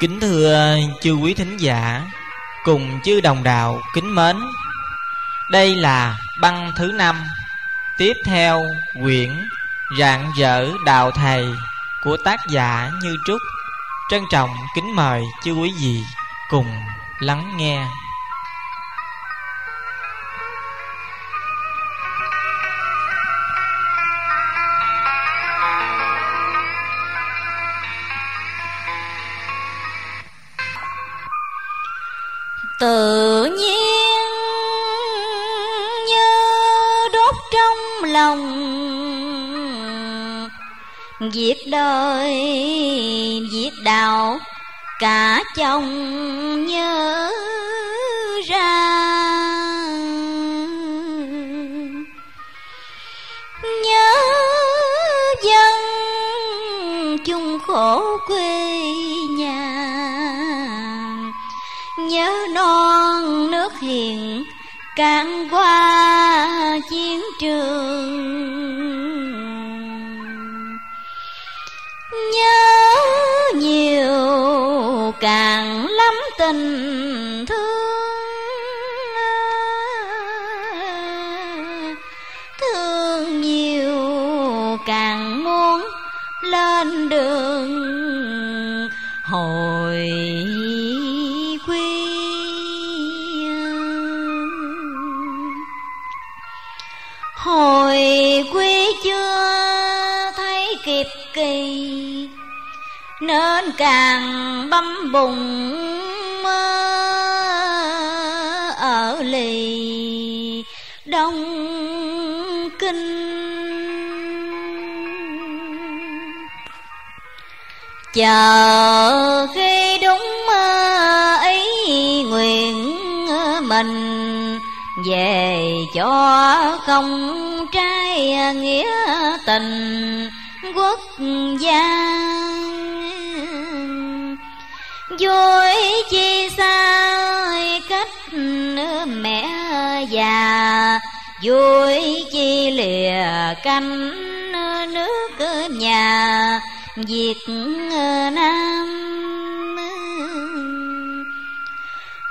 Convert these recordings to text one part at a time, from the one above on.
Kính thưa chư quý thính giả, Cùng chư đồng đạo kính mến, Đây là băng thứ năm Tiếp theo quyển Rạng dở đạo thầy Của tác giả Như Trúc. Trân trọng kính mời chư quý vị Cùng lắng nghe.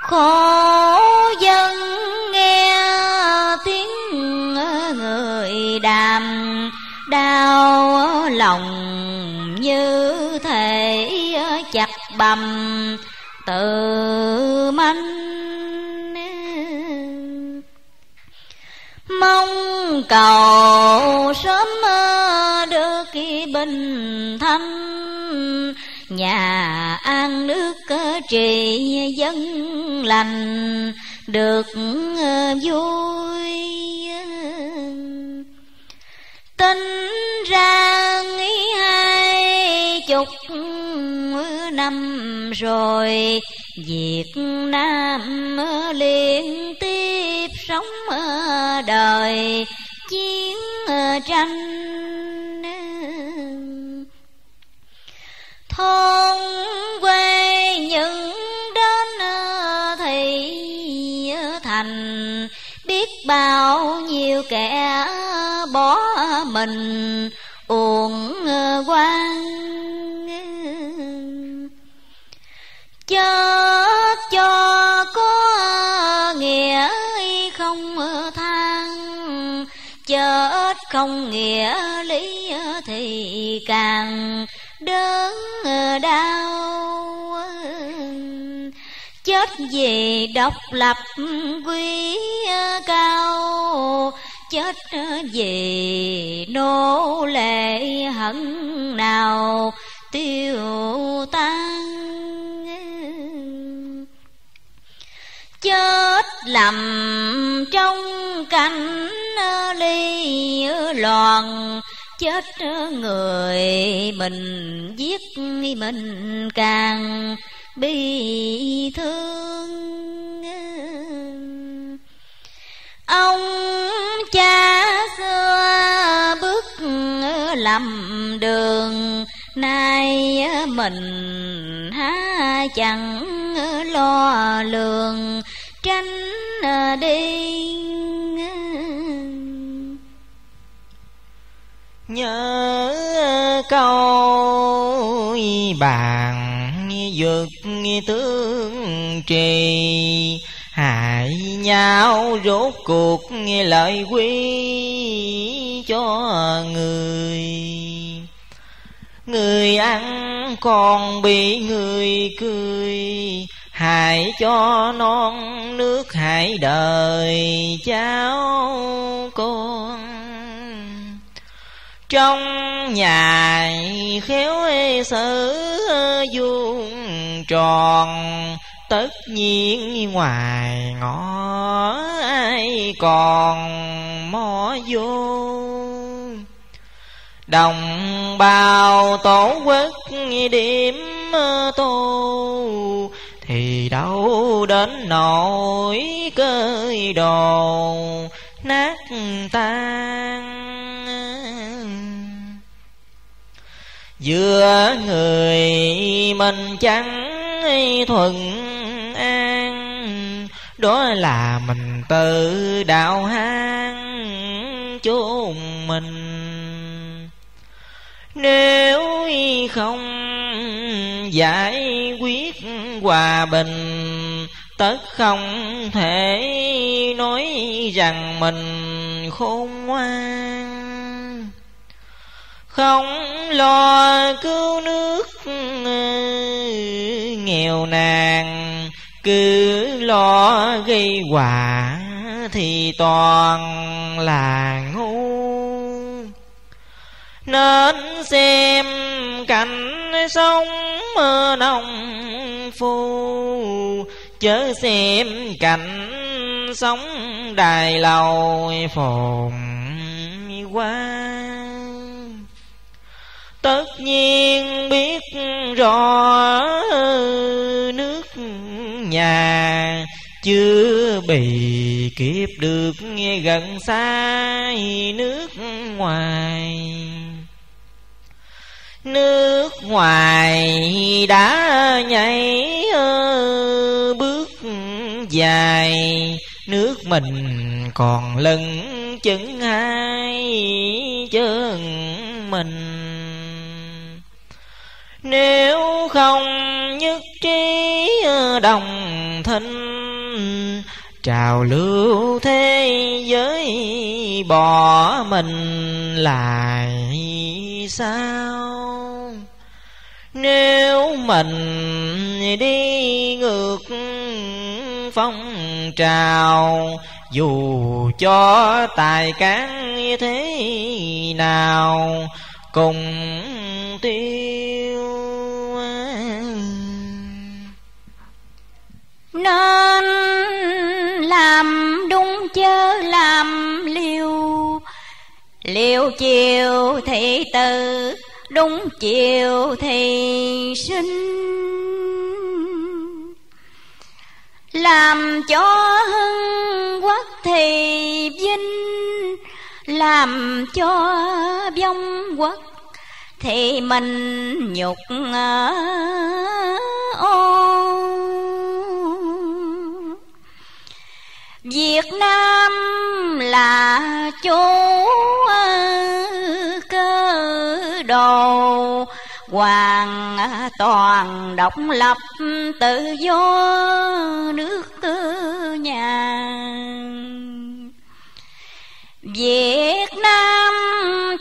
Khổ dân nghe tiếng người đàm, đau lòng như thể chặt bầm tự manh mong cầu sớm được bình thanh nhà an nước trị dân lành, được ờ, vui. Tính ra nghĩ hai chục năm rồi, Việt Nam ờ, liên tiếp sống ờ, đời chiến tranh. Thôn quê những đến ờ, thì ờ, thành. Biết bao nhiêu kẻ ờ, bỏ mình, uổng quan. Chết cho có nghĩa không than. Chết không nghĩa lý thì càng đớn đau. Chết vì độc lập quý cao. Chết vì nô lệ hận nào tiêu tan. Chết lầm trong cảnh ly loạn chết người, mình giết mình càng bi thương. Ông cha xưa bước lầm đường, nay mình há chẳng lo lường tranh đi. Nhớ câu bàn vượt tương trì. Hại nhau rốt cuộc nghe lợi quý cho người. Người ăn còn bị người cười. Hại cho non nước hại đời cháu con trong nhà khéo sở vuông tròn. Tất nhiên ngoài ngõ ai còn mò vô. Đồng bào tổ quốc điểm tô, thì đâu đến nỗi cơi đồ nát tan. Giữa người mình chẳng thuận an, đó là mình tự đạo hang chốn mình. Nếu không giải quyết hòa bình, tất không thể nói rằng mình khôn ngoan không lo cứu nước ừ, nghèo nàn, cứ lo gây quả thì toàn là ngu. Nên xem cảnh sống nông phu, chớ xem cảnh sống đài lầu phồn quá tất nhiên biết rõ nước nhà chưa bị kiếp được nghe gần xa nước ngoài. Nước ngoài đã nhảy bước dài, nước mình còn lưng chừng hai chân mình nếu không nhất trí ờ, đồng thinh trào lưu thế giới, bỏ mình lại sao? Nếu mình đi ngược phong trào, dù cho tài cán thế nào, cùng tiêu. Nên làm đúng chớ làm liều. Liều chiều thì tự đúng chiều thì sinh. Làm cho hưng quốc thì vinh, làm cho vong quốc thì mình nhục ờ, ô. Việt Nam là chỗ ờ, cơ đồ. Hoàng ờ, toàn độc lập, tự do nước nhà. Việt Nam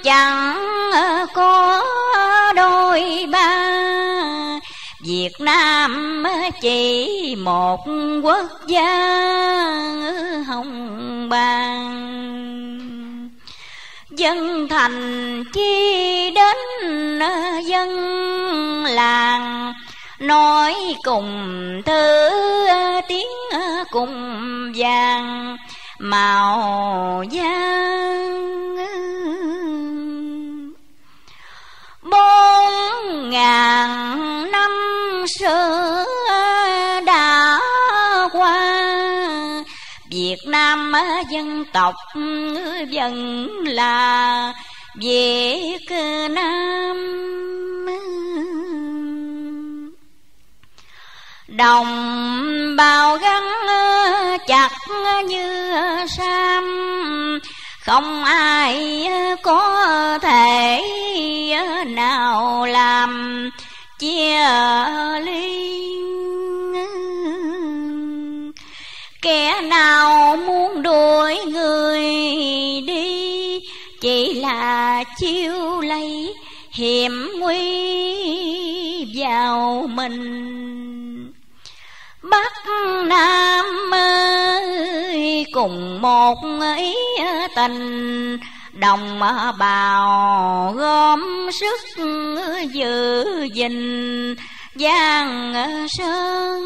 chẳng có đôi ba. Việt Nam chỉ một quốc gia hồng bang Dân thành chi đến dân làng, Nói cùng thứ tiếng cùng vàng màu vàng bốn ngàn năm xưa đã qua, Việt Nam dân tộc vẫn là Việt Nam. đồng bào gắn chặt như sam, không ai có thể nào làm chia ly kẻ nào muốn đuổi người đi, chỉ là chiêu lấy hiểm nguy vào mình bắc nam ơi, cùng một ý tình. Đồng bào gom sức giữ gìn giang sơn.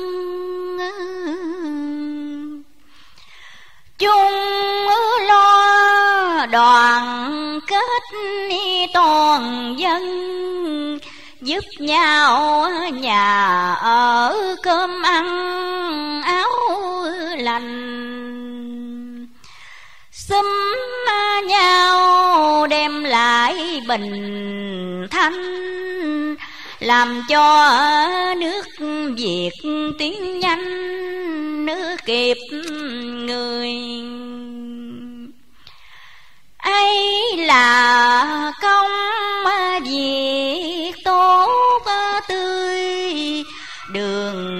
Chung lo đoàn kết toàn dân giúp nhau nhà ở cơm ăn áo lành. Xúm nhau đem lại bình thanh, làm cho nước Việt tiến nhanh, nước kịp người.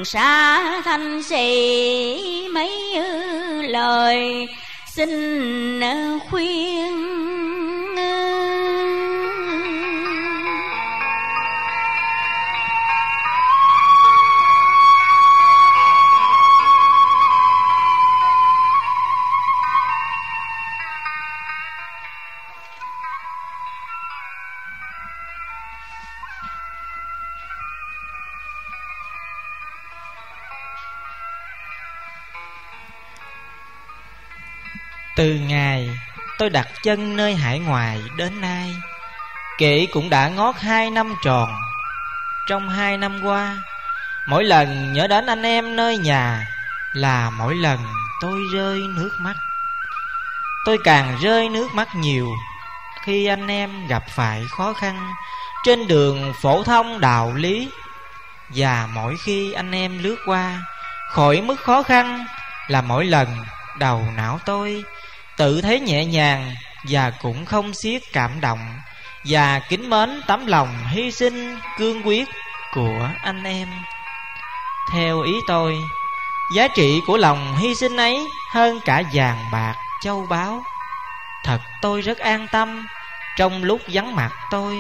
Xa thanh sĩ mấy lời xin khuyên Từ ngày tôi đặt chân nơi hải ngoại đến nay, Kể cũng đã ngót hai năm tròn. Trong hai năm qua, Mỗi lần nhớ đến anh em nơi nhà Là mỗi lần tôi rơi nước mắt. Tôi càng rơi nước mắt nhiều Khi anh em gặp phải khó khăn Trên đường phổ thông đạo lý. Và mỗi khi anh em lướt qua, Khỏi mức khó khăn Là mỗi lần đầu não tôi Tự thấy nhẹ nhàng Và cũng không xiết cảm động. Và kính mến tấm lòng hy sinh cương quyết của anh em. Theo ý tôi, Giá trị của lòng hy sinh ấy Hơn cả vàng bạc, châu báu. Thật tôi rất an tâm Trong lúc vắng mặt tôi.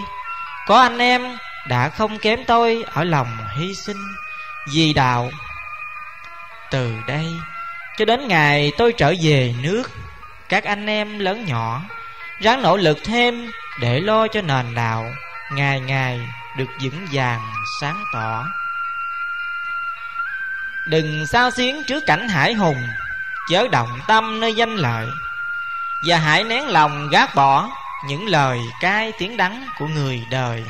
Có anh em đã không kém tôi Ở lòng hy sinh Vì đạo. Từ đây cho đến ngày tôi trở về nước các anh em lớn nhỏ, ráng nỗ lực thêm để lo cho nền đạo ngày ngày được vững vàng, sáng tỏ. Đừng sao xuyến trước cảnh hải hùng, chớ động tâm nơi danh lợi, và hãy nén lòng gác bỏ những lời cay tiếng đắng của người đời.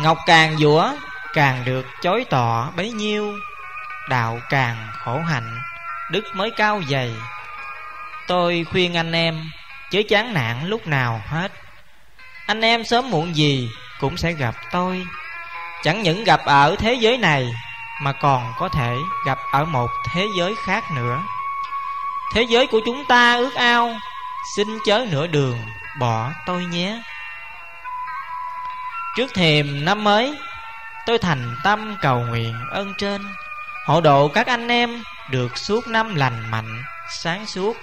Ngọc càng dũa, càng được chối tỏ bấy nhiêu, đạo càng khổ hạnh, đức mới cao dày Tôi khuyên anh em, Chớ chán nản lúc nào hết. Anh em sớm muộn gì Cũng sẽ gặp tôi. Chẳng những gặp ở thế giới này, Mà còn có thể gặp ở một thế giới khác nữa. Thế giới của chúng ta ước ao, Xin chớ nửa đường bỏ tôi nhé. Trước thềm năm mới, Tôi thành tâm cầu nguyện ơn trên, Hộ độ các anh em Được suốt năm lành mạnh, Sáng suốt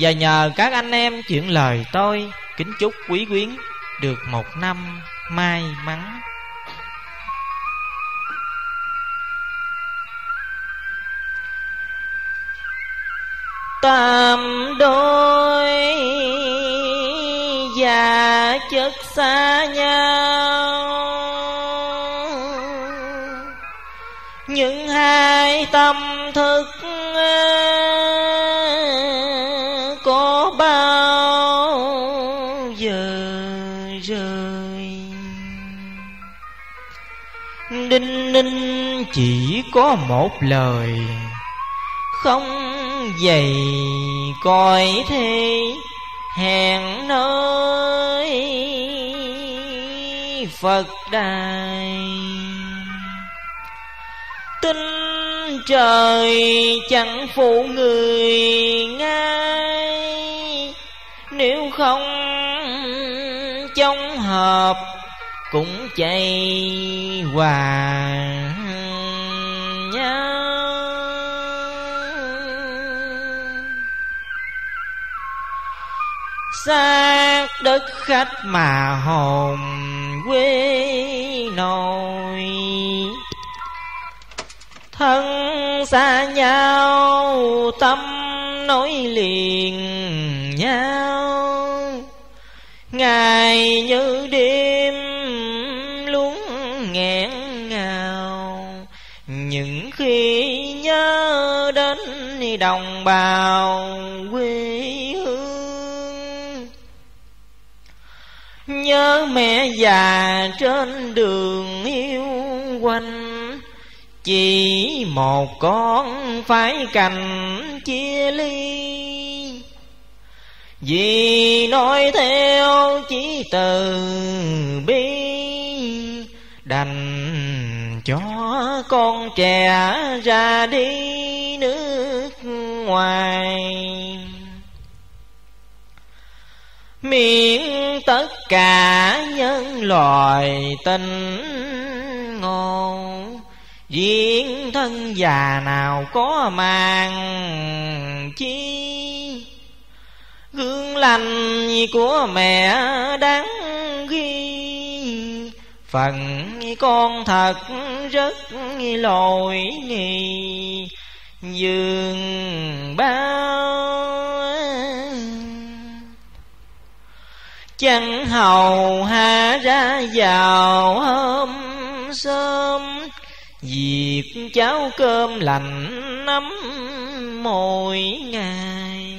và nhờ các anh em chuyển lời tôi, Kính chúc quý quyến Được một năm may mắn. Tam đôi Và chất xa nhau. Những hai tâm thức chỉ có một lời. Không dày coi thế, hẹn nơi phật đài. Tin trời chẳng phụ người ngay, nếu không trong hợp cũng chạy hoài. Xác đất khách mà hồn quê nội thân xa nhau, tâm nối liền nhau. Ngày như đêm luôn nghẹn ngào. Những khi nhớ đến đồng bào nhớ mẹ già trên đường yêu quanh. Chỉ một con phải cành chia ly. Vì nói theo chỉ từ bi, đành cho con trẻ ra đi nước ngoài miễn tất cả nhân loài tình ngôn. Riêng thân già nào có màng chi? Gương lành của mẹ đáng ghi. Phần con thật rất lỗi nghi Dương bao Chẳng hầu hạ ra vào hôm sớm. Việc cháo cơm lạnh nắm mỗi ngày.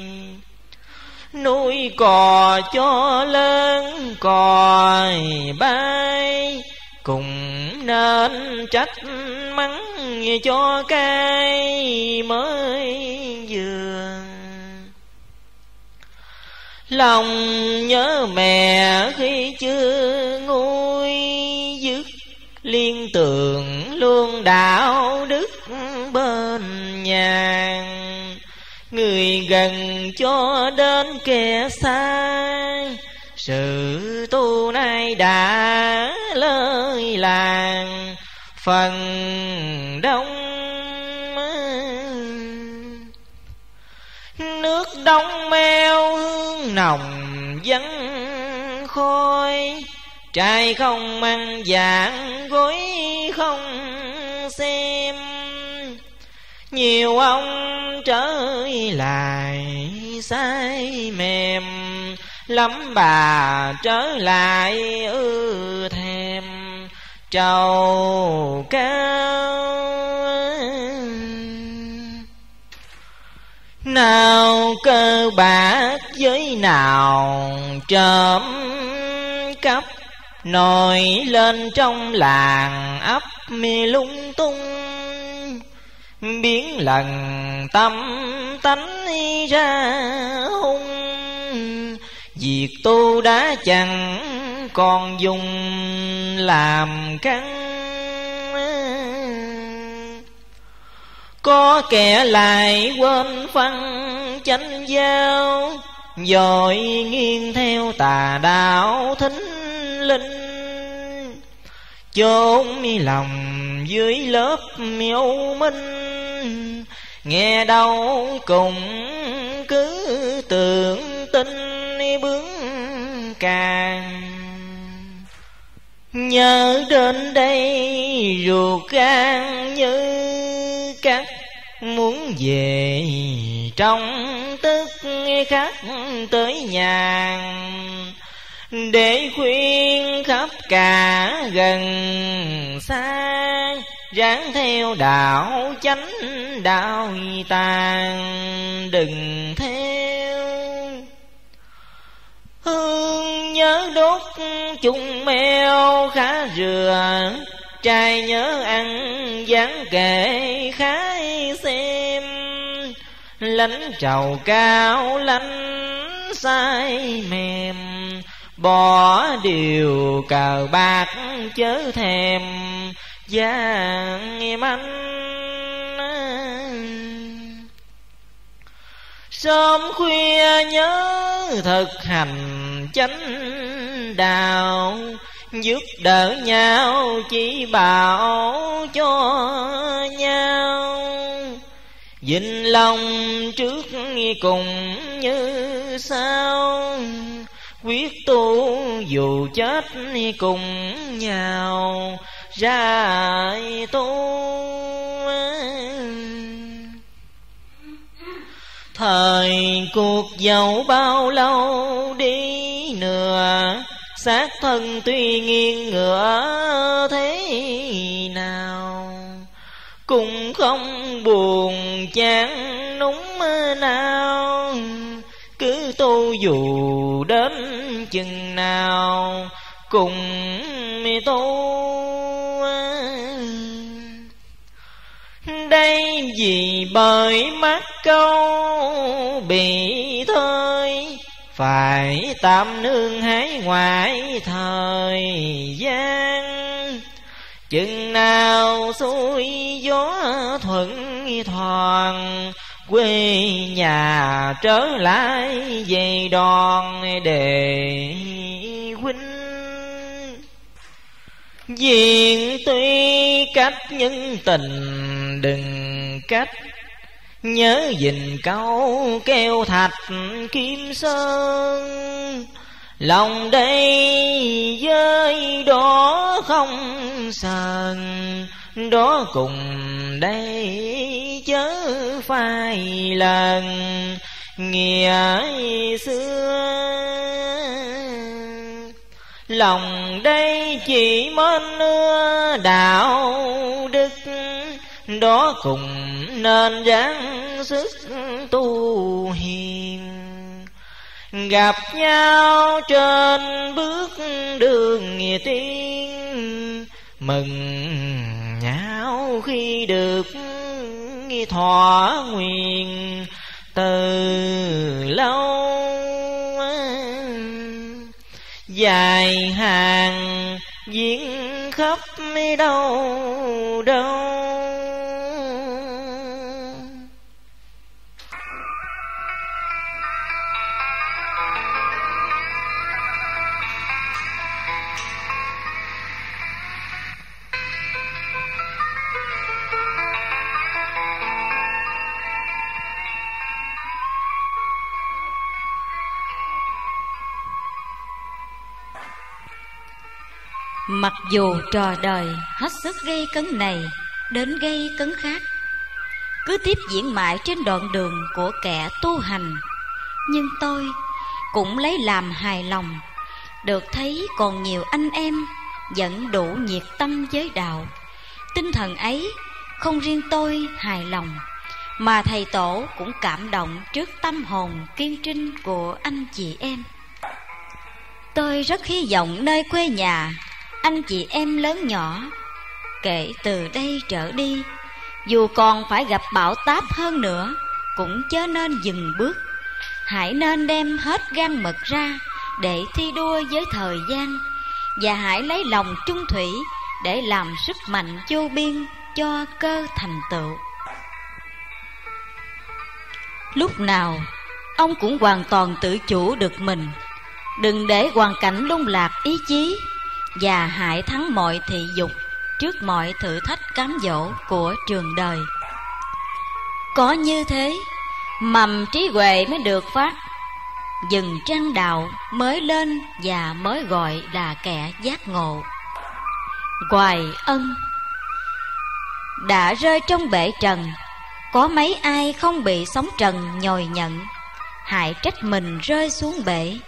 Nuôi cò cho lớn, còi bay. Cùng nên trách mắng cho cay mới vừa. Lòng nhớ mẹ khi chưa nguôi dứt, Liên tưởng luôn đạo đức bên nhà Người gần cho đến kẻ xa Sự tu nay đã lơi làng. Phần đông đông meo hương nồng vắng khói Trai không mang dạng gối không xem. Nhiều ông trở lại say mềm, Lắm bà trở lại ư thèm. Trầu cao Nào cơ bạc với nào trộm cắp, Nổi lên trong làng ấp mi lung tung. Biến lần tâm tánh ra hung, Việc tu đã chẳng còn dùng làm căn Có kẻ lại quên phân chánh giao dội nghiêng theo tà đạo thính linh. Chốn lòng dưới lớp miêu minh, nghe đâu cùng cứ tưởng tin bướng càng. Nhớ đến đây ruột gan như các muốn về trong tức khắc tới nhà để khuyên khắp cả gần xa, ráng theo đạo chánh đạo tàn, đừng theo. Hương nhớ đốt chung mèo khá rửa trai nhớ ăn dáng kệ khái xem lánh trầu cao, lánh sai mềm, Bỏ điều cờ bạc chớ thèm. Vàng manh Sớm khuya nhớ thực hành chánh đạo Giúp đỡ nhau, chỉ bảo cho nhau. Vinh lòng trước cùng như sao quyết tu dù chết cùng nhau. Ra tu. Thời cuộc giàu bao lâu đi nữa xác thân tuy nghiêng ngựa thế nào, cũng không buồn chán núng nào. Cứ tu dù đến chừng nào, cùng tu. Đây vì bởi mắt câu bị thơi phải tạm nương hái ngoại thời gian. Chừng nào xuôi gió thuận thoảng quê nhà trở lại về đòn để huynh. Diện tuy cách nhân tình đừng cách Nhớ gìn câu kêu thạch kim sơn. Lòng đây với đó không sờn, Đó cùng đây chớ phai lần Nghĩa xưa, Lòng đây chỉ mến nưa đạo đức. Đó cùng nên dáng sức tu hiền. Gặp nhau trên bước đường tiên, Mừng nhau khi được thỏa nguyện từ lâu. Dài hàng diễn khắp đâu đâu. Mặc dù trò đời hết sức gây cấn này, Đến gây cấn khác. Cứ tiếp diễn mãi trên đoạn đường của kẻ tu hành. Nhưng tôi cũng lấy làm hài lòng, Được thấy còn nhiều anh em Vẫn đủ nhiệt tâm với đạo. Tinh thần ấy không riêng tôi hài lòng, Mà thầy tổ cũng cảm động trước tâm hồn kiên trinh của anh chị em. Tôi rất hy vọng nơi quê nhà anh chị em lớn nhỏ. Kể từ đây trở đi, dù còn phải gặp bão táp hơn nữa, cũng chớ nên dừng bước. Hãy nên đem hết gan mật ra để thi đua với thời gian, và hãy lấy lòng trung thủy để làm sức mạnh vô biên cho cơ thành tựu. Lúc nào, ông cũng hoàn toàn tự chủ được mình. Đừng để hoàn cảnh lung lạc ý chí và hại thắng mọi thị dục trước mọi thử thách cám dỗ của trường đời. Có như thế, mầm trí huệ mới được phát, dừng trăng đạo mới lên và mới gọi là kẻ giác ngộ. Hoài ân Đã rơi trong bể trần, có mấy ai không bị sóng trần nhồi nhận, hại trách mình rơi xuống bể,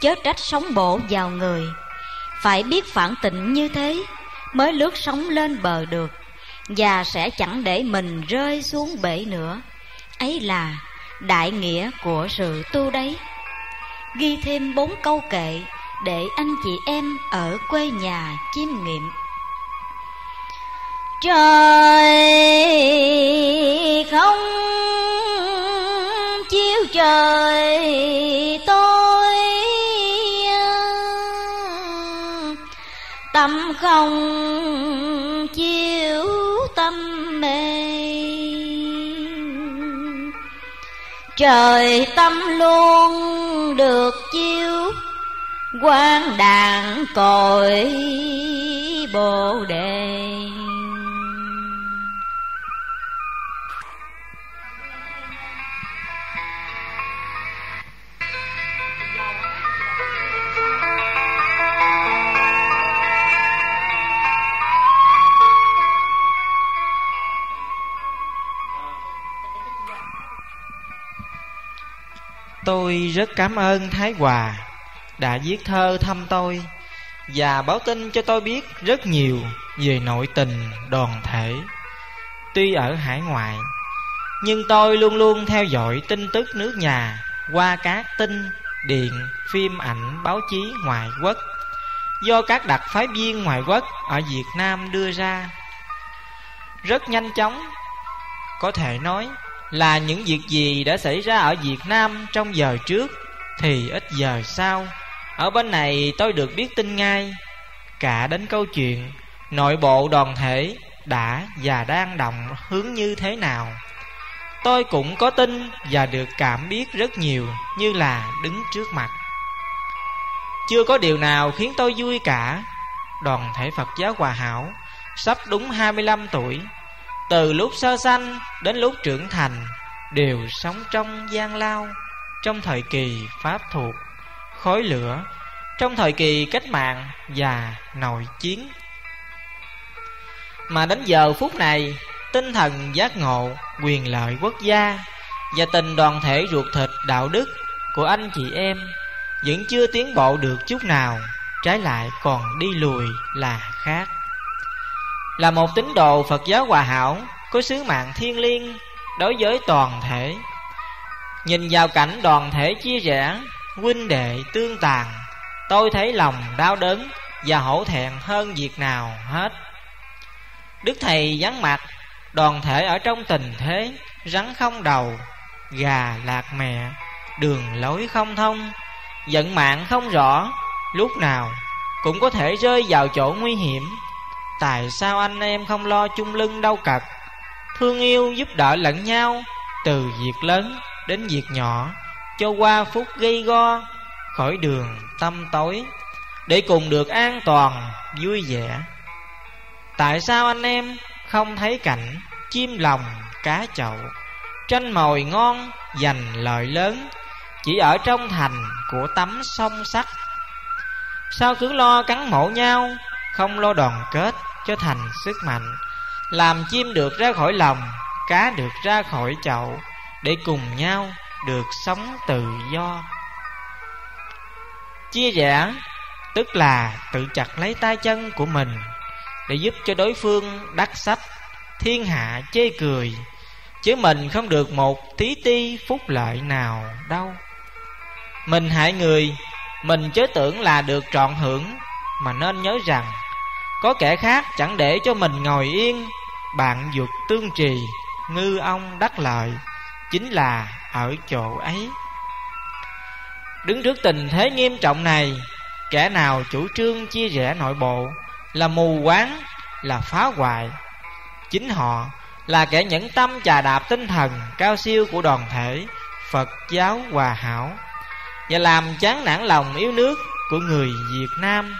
chớ trách sóng bổ vào người phải biết phản tịnh như thế, Mới lướt sóng lên bờ được, Và sẽ chẳng để mình rơi xuống bể nữa. Ấy là đại nghĩa của sự tu đấy. Ghi thêm bốn câu kệ Để anh chị em ở quê nhà chiêm nghiệm. Trời không chiếu trời, tôi tâm chiếu tâm mê. Trời tâm luôn được chiếu quan đàn cội bồ đề. Tôi rất cảm ơn Thái Hòa Đã viết thơ thăm tôi Và báo tin cho tôi biết rất nhiều Về nội tình đoàn thể. Tuy ở hải ngoại Nhưng tôi luôn luôn theo dõi tin tức nước nhà Qua các tin, điện, phim ảnh, báo chí ngoại quốc. Do các đặc phái viên ngoại quốc ở Việt Nam đưa ra Rất nhanh chóng Có thể nói là những việc gì đã xảy ra ở Việt Nam trong giờ trước Thì ít giờ sau. Ở bên này tôi được biết tin ngay, Cả đến câu chuyện Nội bộ đoàn thể đã và đang động hướng như thế nào. Tôi cũng có tin và được cảm biết rất nhiều Như là đứng trước mặt. Chưa có điều nào khiến tôi vui cả. Đoàn thể Phật giáo Hòa Hảo Sắp đúng 25 tuổi từ lúc sơ sanh đến lúc trưởng thành Đều sống trong gian lao Trong thời kỳ pháp thuộc Khói lửa Trong thời kỳ cách mạng và nội chiến. Mà đến giờ phút này Tinh thần giác ngộ, quyền lợi quốc gia Và tình đoàn thể ruột thịt đạo đức của anh chị em Vẫn chưa tiến bộ được chút nào Trái lại còn đi lùi là khác là một tín đồ Phật giáo hòa hảo, Có sứ mạng thiên liêng Đối với toàn thể. Nhìn vào cảnh đoàn thể chia rẽ, Huynh đệ tương tàn, Tôi thấy lòng đau đớn Và hổ thẹn hơn việc nào hết. Đức Thầy vắng mặt, Đoàn thể ở trong tình thế Rắn không đầu, Gà lạc mẹ, Đường lối không thông vận mạng không rõ, Lúc nào cũng có thể rơi vào chỗ nguy hiểm Tại sao anh em không lo chung lưng đau cật Thương yêu giúp đỡ lẫn nhau, Từ việc lớn đến việc nhỏ, Cho qua phút gây go Khỏi đường tâm tối, Để cùng được an toàn, vui vẻ. Tại sao anh em không thấy cảnh Chim lòng cá chậu, Tranh mồi ngon giành lợi lớn Chỉ ở trong thành của tấm sông sắt? Sao cứ lo cắn mổ nhau không lo đoàn kết cho thành sức mạnh, làm chim được ra khỏi lòng, cá được ra khỏi chậu, để cùng nhau được sống tự do. Chia rẽ tức là tự chặt lấy tay chân của mình, để giúp cho đối phương đắc sách thiên hạ chê cười, chứ mình không được một tí ti phúc lợi nào đâu. Mình hại người, mình chớ tưởng là được trọn hưởng, mà nên nhớ rằng có kẻ khác chẳng để cho mình ngồi yên. Bạn dục tương trì, Ngư ông đắc lợi, Chính là ở chỗ ấy. Đứng trước tình thế nghiêm trọng này, Kẻ nào chủ trương chia rẽ nội bộ Là mù quáng, Là phá hoại. Chính họ là kẻ nhẫn tâm trà đạp tinh thần cao siêu của đoàn thể Phật giáo hòa hảo Và làm chán nản lòng yêu nước của người Việt Nam.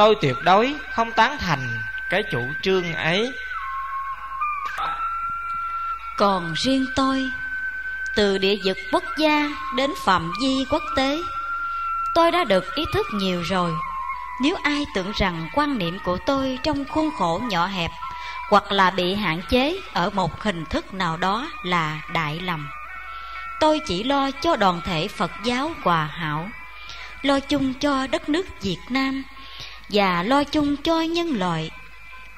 Tôi tuyệt đối không tán thành cái chủ trương ấy. Còn riêng tôi, Từ địa vực quốc gia đến phạm vi quốc tế, Tôi đã được ý thức nhiều rồi. Nếu ai tưởng rằng quan niệm của tôi trong khuôn khổ nhỏ hẹp Hoặc là bị hạn chế ở một hình thức nào đó là đại lầm, Tôi chỉ lo cho đoàn thể Phật giáo hòa hảo, Lo chung cho đất nước Việt Nam và lo chung cho nhân loại.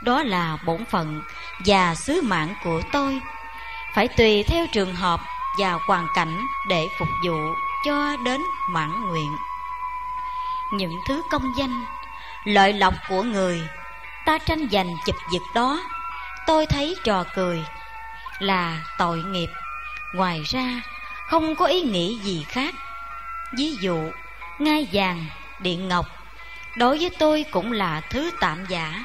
Đó là bổn phận và sứ mạng của tôi. Phải tùy theo trường hợp và hoàn cảnh để phục vụ cho đến mãn nguyện. Những thứ công danh, lợi lộc của người, ta tranh giành chụp giật đó, tôi thấy trò cười, là tội nghiệp. Ngoài ra, không có ý nghĩ gì khác. Ví dụ, ngai vàng, điện ngọc đối với tôi cũng là thứ tạm giả,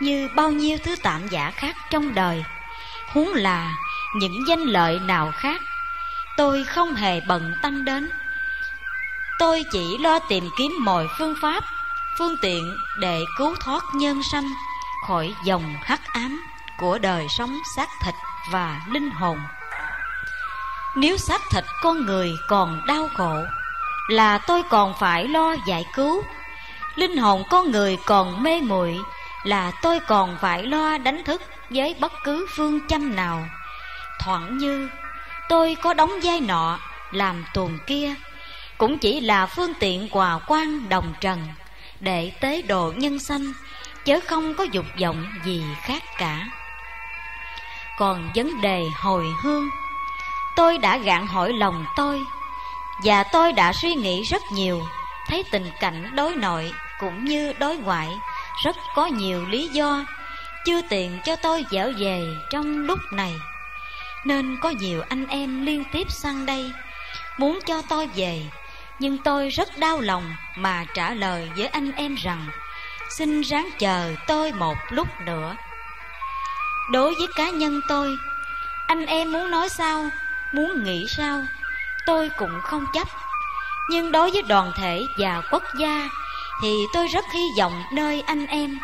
như bao nhiêu thứ tạm giả khác trong đời. Huống là những danh lợi nào khác, tôi không hề bận tâm đến. Tôi chỉ lo tìm kiếm mọi phương pháp, phương tiện để cứu thoát nhân sanh khỏi dòng hắc ám của đời sống xác thịt và linh hồn. Nếu xác thịt con người còn đau khổ, là tôi còn phải lo giải cứu linh hồn con người còn mê muội, là tôi còn phải lo đánh thức với bất cứ phương châm nào. Thoảng như, tôi có đóng vai nọ, làm tuồng kia, cũng chỉ là phương tiện quà quan đồng trần, để tế độ nhân sanh chớ không có dục vọng gì khác cả. Còn vấn đề hồi hương, tôi đã gạn hỏi lòng tôi, và tôi đã suy nghĩ rất nhiều, thấy tình cảnh đối nội cũng như đối ngoại, rất có nhiều lý do, chưa tiện cho tôi dở về trong lúc này. Nên có nhiều anh em liên tiếp sang đây, muốn cho tôi về, nhưng tôi rất đau lòng mà trả lời với anh em rằng, xin ráng chờ tôi một lúc nữa. Đối với cá nhân tôi, anh em muốn nói sao, muốn nghĩ sao, tôi cũng không chấp. Nhưng đối với đoàn thể và quốc gia thì tôi rất hy vọng nơi anh em.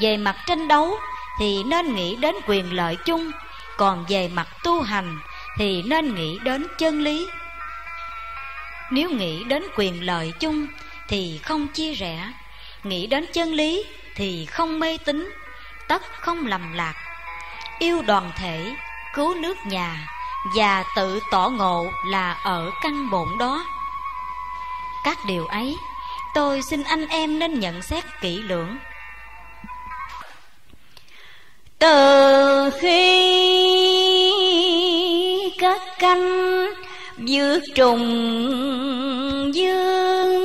Về mặt tranh đấu thì nên nghĩ đến quyền lợi chung, còn về mặt tu hành thì nên nghĩ đến chân lý. Nếu nghĩ đến quyền lợi chung thì không chia rẽ, nghĩ đến chân lý thì không mê tín, tất không lầm lạc. Yêu đoàn thể, cứu nước nhà và tự tỏ ngộ là ở căn bổn đó. Các điều ấy tôi xin anh em nên nhận xét kỹ lưỡng. Từ khi cất canh giữa trùng dương,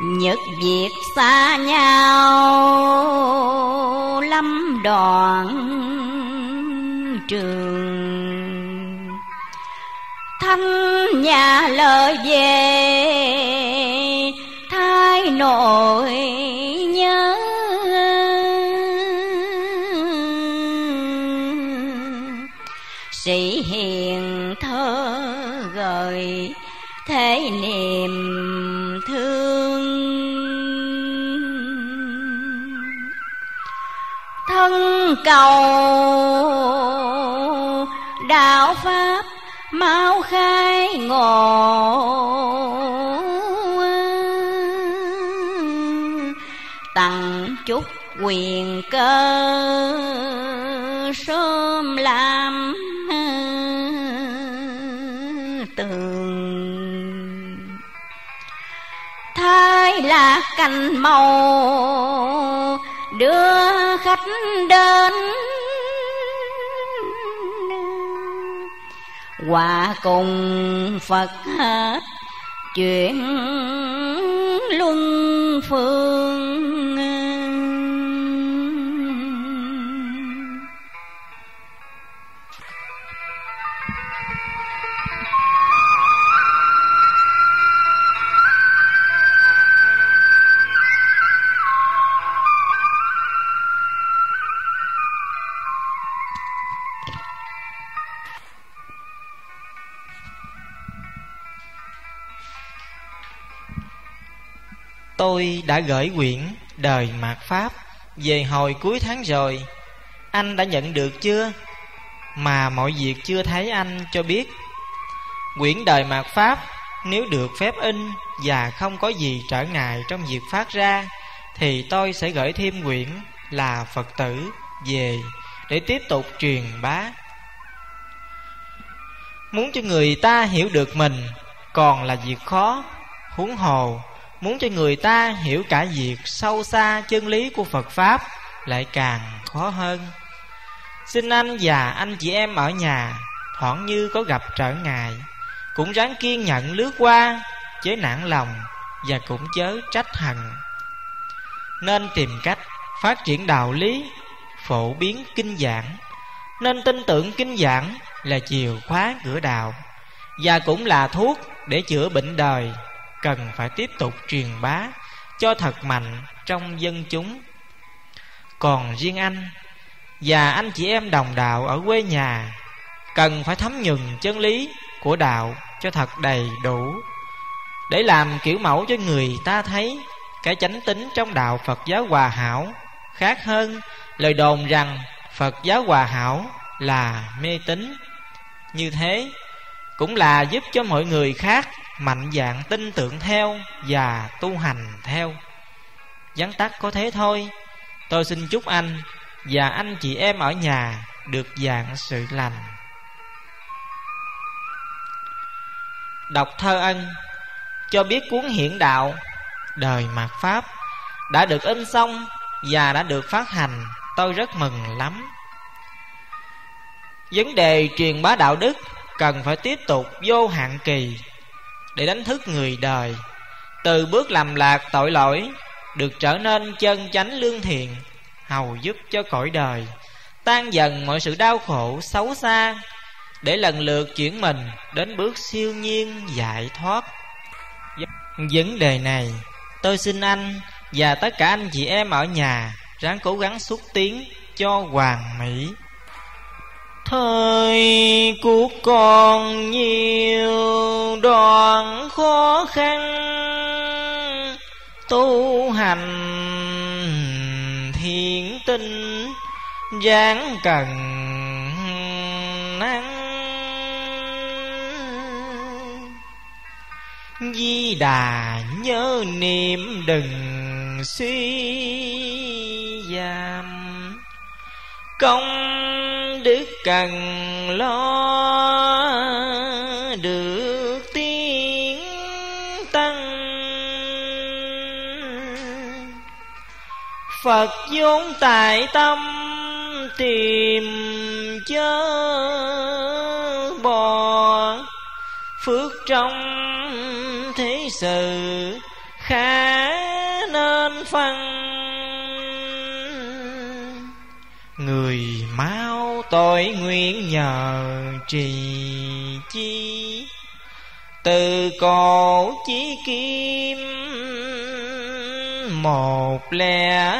nhật việt xa nhau lâm đoạn trường thanh nhà lời về. Thay nội nhớ. Sĩ hiền thơ gợi thế niềm thương. Thân cầu đạo pháp mau khai ngộ tặng chúc quyền cơ sớm làm tường. Thái là cành màu, đưa khách đến hòa cùng phật hết chuyện luân phương. Tôi đã gửi quyển Đời Mạt Pháp Về hồi cuối tháng rồi. Anh đã nhận được chưa? Mà mọi việc chưa thấy anh cho biết. Quyển Đời Mạt Pháp, Nếu được phép in Và không có gì trở ngại trong việc phát ra, Thì tôi sẽ gửi thêm quyển Là Phật tử Về để tiếp tục truyền bá. Muốn cho người ta hiểu được mình Còn là việc khó, Huống hồ Muốn cho người ta hiểu cả việc sâu xa chân lý của Phật Pháp Lại càng khó hơn. Xin anh và anh chị em ở nhà Thoảng như có gặp trở ngại, Cũng ráng kiên nhẫn lướt qua, Chớ nản lòng Và cũng chớ trách hận. Nên tìm cách phát triển đạo lý, Phổ biến kinh giảng. Nên tin tưởng kinh giảng là chìa khóa cửa đạo Và cũng là thuốc để chữa bệnh đời cần phải tiếp tục truyền bá cho thật mạnh trong dân chúng. Còn riêng anh và anh chị em đồng đạo ở quê nhà cần phải thấm nhuần chân lý của đạo cho thật đầy đủ để làm kiểu mẫu cho người ta thấy cái chánh tính trong đạo Phật giáo hòa hảo. Khác hơn lời đồn rằng Phật giáo hòa hảo là mê tín. Như thế cũng là giúp cho mọi người khác mạnh dạng tin tưởng theo và tu hành theo. Vắn tắt có thế thôi. Tôi xin chúc anh và anh chị em ở nhà được dạng sự lành. Đọc thơ ân, cho biết cuốn hiển đạo, đời mạt pháp, đã được in xong và đã được phát hành, tôi rất mừng lắm. Vấn đề truyền bá đạo đức cần phải tiếp tục vô hạn kỳ để đánh thức người đời. Từ bước làm lạc tội lỗi, được trở nên chân chánh lương thiện, hầu giúp cho cõi đời. Tan dần mọi sự đau khổ, xấu xa, để lần lượt chuyển mình đến bước siêu nhiên giải thoát. Vấn đề này, tôi xin anh và tất cả anh chị em ở nhà ráng cố gắng xúc tiến cho hoàn mỹ thời của con nhiều đoạn khó khăn, tu hành thiện tinh dáng cần năng. Di đà nhớ niệm đừng suy giảm công đức cần lo được tiến tăng. Phật vốn tại tâm tìm chớ bò phước trong thế sự, khá nên phân tội nguyện nhờ trì chi. Từ cổ chí kim, một lẻ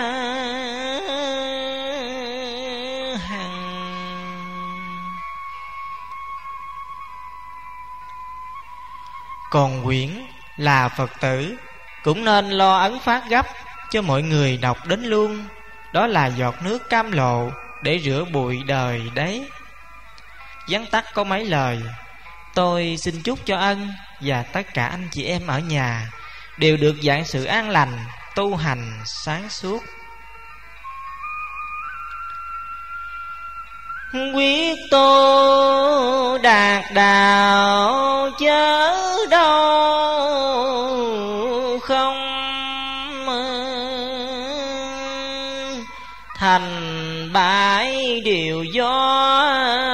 còn quyển là phật tử, cũng nên lo ấn phát gấp cho mọi người đọc đến luôn. Đó là giọt nước cam lộ để rửa bụi đời đấy. Vắn tắt có mấy lời, Tôi xin chúc cho ân Và tất cả anh chị em ở nhà Đều được dạng sự an lành, Tu hành, sáng suốt. Quyết tô đạt đạo chớ đâu không thành bãi điều do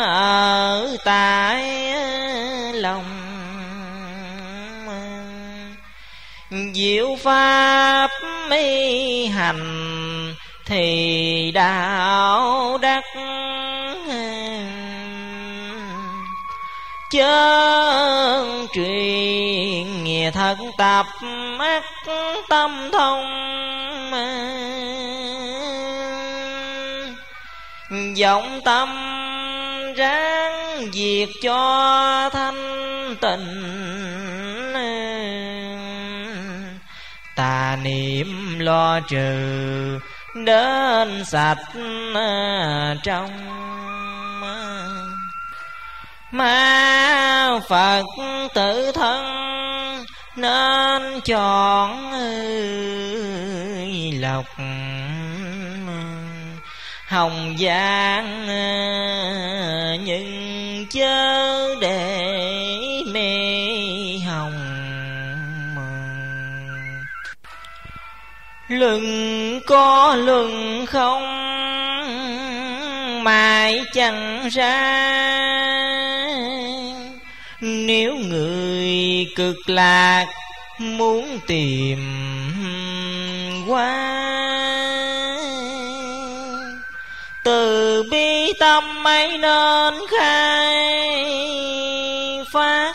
ở tại lòng. Diệu pháp mi hành thì đạo đắc. Chân truyền nghĩa thật tập mắt tâm thông. Vọng tâm ráng diệt cho thanh tịnh. Tà niệm lo trừ đến sạch trong ma phật tự thân nên chọn lọc hồng gian à, nhưng chớ để mê hồng. Lưng có lưng không mãi chẳng ra. Nếu người cực lạc muốn tìm qua từ bi tâm ấy nên khai phát,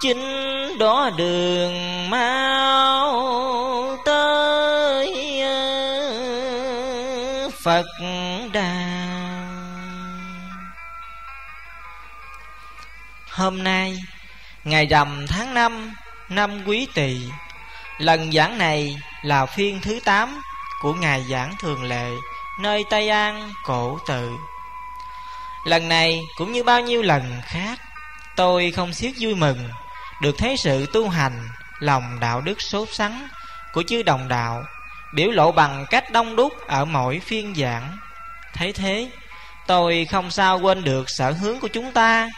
chính đó đường mau tới phật đà. Hôm nay, ngày rằm tháng năm năm quý tỵ lần giảng này là phiên thứ tám của ngày giảng thường lệ nơi Tây An cổ tự. Lần này cũng như bao nhiêu lần khác, tôi không xiết vui mừng được thấy sự tu hành, lòng đạo đức sốt sắng của chư đồng đạo biểu lộ bằng cách đông đúc ở mỗi phiên giảng. Thấy thế, tôi không sao quên được sở hướng của chúng ta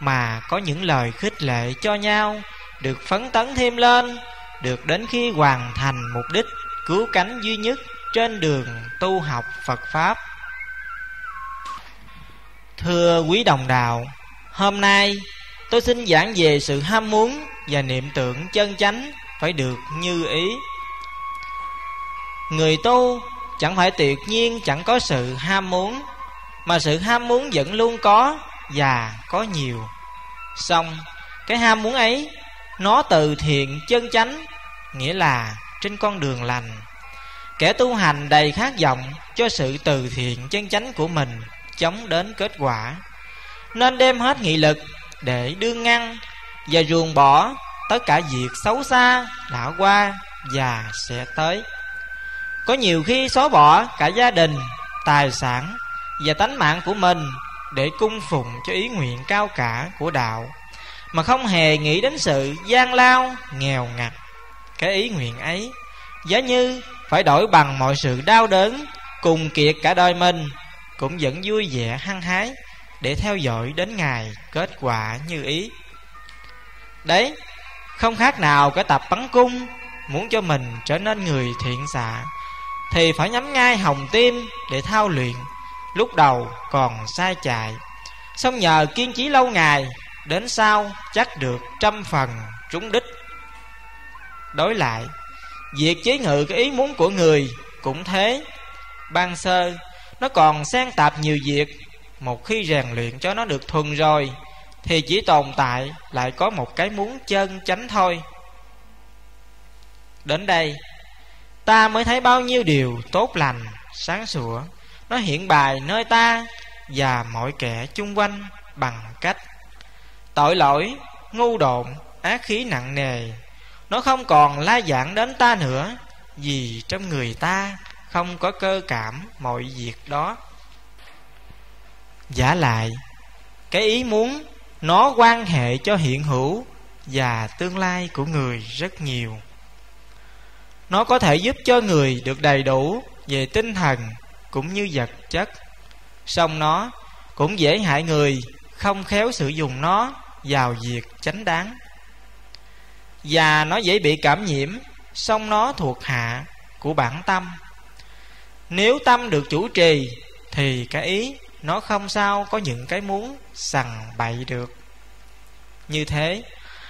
mà có những lời khích lệ cho nhau được phấn tấn thêm lên được đến khi hoàn thành mục đích cứu cánh duy nhất trên đường tu học Phật Pháp. Thưa quý đồng đạo, hôm nay tôi xin giảng về sự ham muốn và niệm tưởng chân chánh phải được như ý. Người tu chẳng phải tuyệt nhiên chẳng có sự ham muốn, mà sự ham muốn vẫn luôn có và có nhiều. Xong, cái ham muốn ấy nó từ thiện chân chánh, nghĩa là trên con đường lành Kẻ tu hành đầy khát vọng cho sự từ thiện chân chánh của mình chống đến kết quả Nên đem hết nghị lực để đương ngăn và ruồng bỏ tất cả việc xấu xa đã qua và sẽ tới Có nhiều khi xóa bỏ cả gia đình, tài sản và tánh mạng của mình để cung phụng cho ý nguyện cao cả của đạo mà không hề nghĩ đến sự gian lao, nghèo ngặt. Cái ý nguyện ấy giá như phải đổi bằng mọi sự đau đớn, cùng kiệt cả đời mình, cũng vẫn vui vẻ, hăng hái, để theo dõi đến ngày kết quả như ý. Đấy, không khác nào cái tập bắn cung, muốn cho mình trở nên người thiện xạ, thì phải nhắm ngay hồng tim để thao luyện, lúc đầu còn sai chạy. Xong nhờ kiên trí lâu ngày, đến sau chắc được trăm phần trúng đích. Đối lại Việc chế ngự cái ý muốn của người cũng thế. Ban sơ Nó còn xen tạp nhiều việc. Một khi rèn luyện cho nó được thuần rồi Thì chỉ tồn tại Lại có một cái muốn chân chánh thôi. Đến đây Ta mới thấy bao nhiêu điều tốt lành Sáng sủa. Nó hiện bài nơi ta Và mọi kẻ chung quanh Bằng cách Tội lỗi, ngu độn, ác khí nặng nề nó không còn la dạng đến ta nữa, Vì trong người ta không có cơ cảm mọi việc đó. Giả lại, Cái ý muốn Nó quan hệ cho hiện hữu Và tương lai của người rất nhiều. Nó có thể giúp cho người được đầy đủ Về tinh thần cũng như vật chất. Xong nó cũng dễ hại người Không khéo sử dụng nó vào việc chánh đáng và nó dễ bị cảm nhiễm, song nó thuộc hạ của bản tâm. Nếu tâm được chủ trì, thì cái ý nó không sao có những cái muốn sằng bậy được. Như thế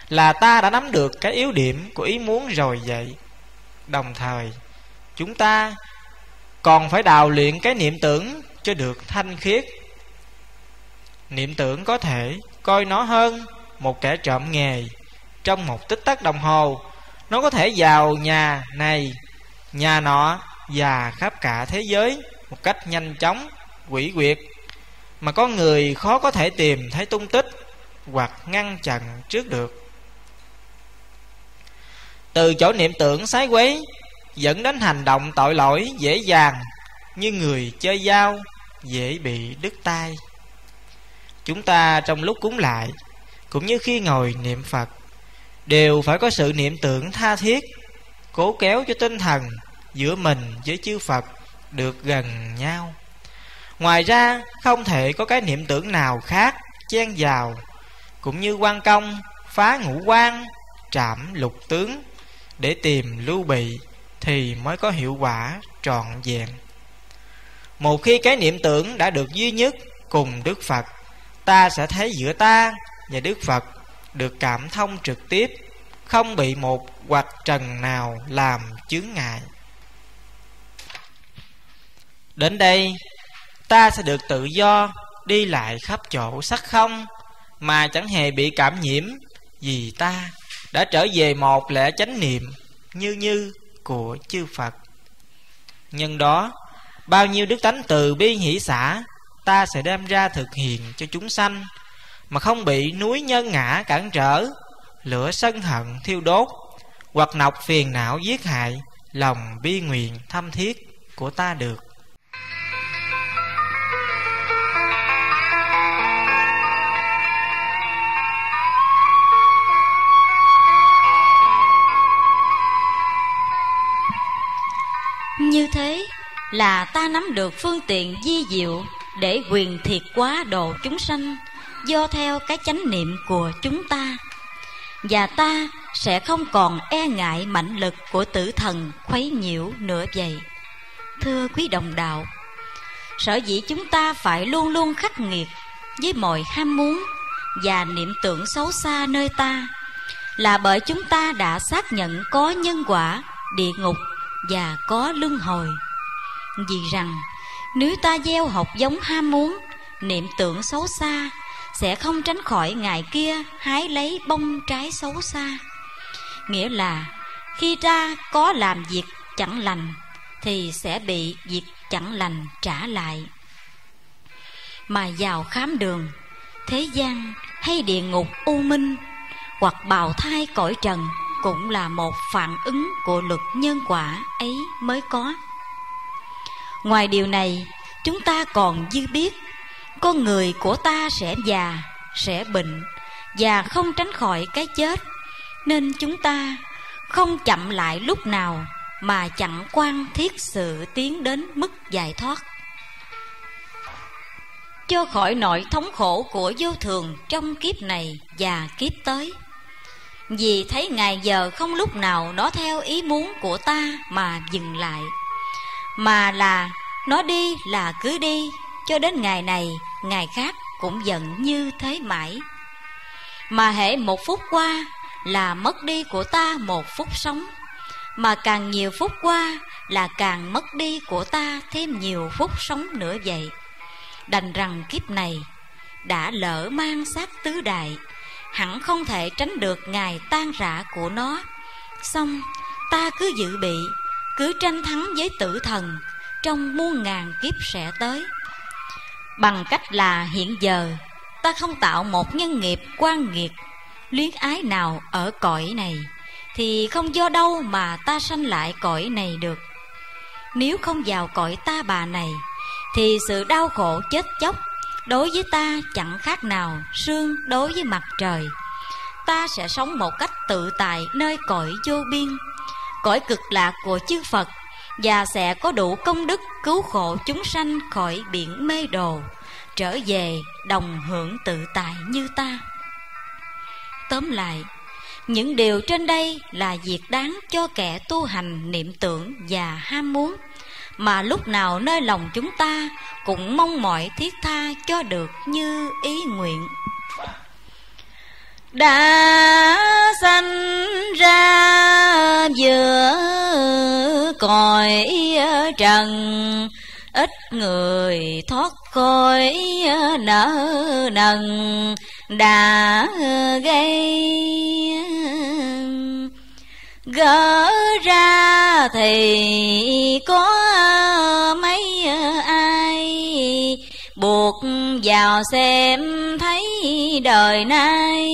là ta đã nắm được cái yếu điểm của ý muốn rồi vậy. Đồng thời, chúng ta còn phải đào luyện cái niệm tưởng cho được thanh khiết. Niệm tưởng có thể coi nó hơn một kẻ trộm nghề trong một tích tắc đồng hồ. Nó có thể vào nhà này, Nhà nọ Và khắp cả thế giới Một cách nhanh chóng, Quỷ quyệt. Mà có người khó có thể tìm thấy tung tích Hoặc ngăn chặn trước được. Từ chỗ niệm tưởng sái quấy Dẫn đến hành động tội lỗi dễ dàng Như người chơi dao Dễ bị đứt tay Chúng ta trong lúc cúng lại Cũng như khi ngồi niệm Phật đều phải có sự niệm tưởng tha thiết, cố kéo cho tinh thần giữa mình với chư phật được gần nhau. Ngoài ra, không thể có cái niệm tưởng nào khác, chen vào, cũng như quan công phá ngũ quan, trảm lục tướng, để tìm lưu bị thì mới có hiệu quả trọn vẹn. Một khi cái niệm tưởng đã được duy nhất cùng đức phật, ta sẽ thấy giữa ta và đức phật được cảm thông trực tiếp không bị một hoặc trần nào làm chướng ngại đến đây ta sẽ được tự do đi lại khắp chỗ sắc không mà chẳng hề bị cảm nhiễm vì ta đã trở về một lẽ chánh niệm như như của chư Phật. Nhân đó, bao nhiêu đức tánh từ bi hỷ xã ta sẽ đem ra thực hiện cho chúng sanh mà không bị núi nhân ngã cản trở, lửa sân hận thiêu đốt, hoặc nọc phiền não giết hại, lòng bi nguyện thâm thiết của ta được. Như thế là ta nắm được phương tiện di diệu để quyền thiệt quá độ chúng sanh do theo cái chánh niệm của chúng ta. Và ta sẽ không còn e ngại mạnh lực của tử thần khuấy nhiễu nữa vậy. Thưa quý đồng đạo, sở dĩ chúng ta phải luôn luôn khắc nghiệt với mọi ham muốn và niệm tưởng xấu xa nơi ta là bởi chúng ta đã xác nhận có nhân quả, địa ngục và có luân hồi. Vì rằng, nếu ta gieo học giống ham muốn, niệm tưởng xấu xa sẽ không tránh khỏi ngày kia hái lấy bông trái xấu xa. Nghĩa là, khi ta có làm việc chẳng lành, thì sẽ bị việc chẳng lành trả lại. Mà vào khám đường, thế gian hay địa ngục u minh hoặc bào thai cõi trần cũng là một phản ứng của luật nhân quả ấy mới có. Ngoài điều này, chúng ta còn dư biết con người của ta sẽ già, sẽ bệnh và không tránh khỏi cái chết. Nên chúng ta không chậm lại lúc nào mà chẳng quan thiết sự tiến đến mức giải thoát. Cho khỏi nỗi thống khổ của vô thường trong kiếp này và kiếp tới. Vì thấy ngày giờ không lúc nào nó theo ý muốn của ta mà dừng lại, mà là nó đi là cứ đi, cho đến ngày này ngày khác cũng giận như thế mãi. Mà hệ một phút qua là mất đi của ta một phút sống. Mà càng nhiều phút qua là càng mất đi của ta thêm nhiều phút sống nữa vậy. Đành rằng kiếp này đã lỡ mang xác tứ đại, hẳn không thể tránh được ngày tan rã của nó. Xong, ta cứ dự bị, cứ tranh thắng với tử thần trong muôn ngàn kiếp sẽ tới bằng cách là hiện giờ, ta không tạo một nhân nghiệp quan nghiệt luyến ái nào ở cõi này, thì không do đâu mà ta sanh lại cõi này được. Nếu không vào cõi ta bà này, thì sự đau khổ chết chóc đối với ta chẳng khác nào sương đối với mặt trời. Ta sẽ sống một cách tự tại nơi cõi vô biên. Cõi cực lạc của chư phật và sẽ có đủ công đức cứu khổ chúng sanh khỏi biển mê đồ, trở về đồng hưởng tự tại như ta. Tóm lại, những điều trên đây là việc đáng cho kẻ tu hành niệm tưởng và ham muốn, mà lúc nào nơi lòng chúng ta cũng mong mỏi thiết tha cho được như ý nguyện. Đã sanh ra giữa cõi trần, ít người thoát khỏi nợ nần đã gây. Gỡ ra thì có mấy ai buộc vào xem thấy đời nay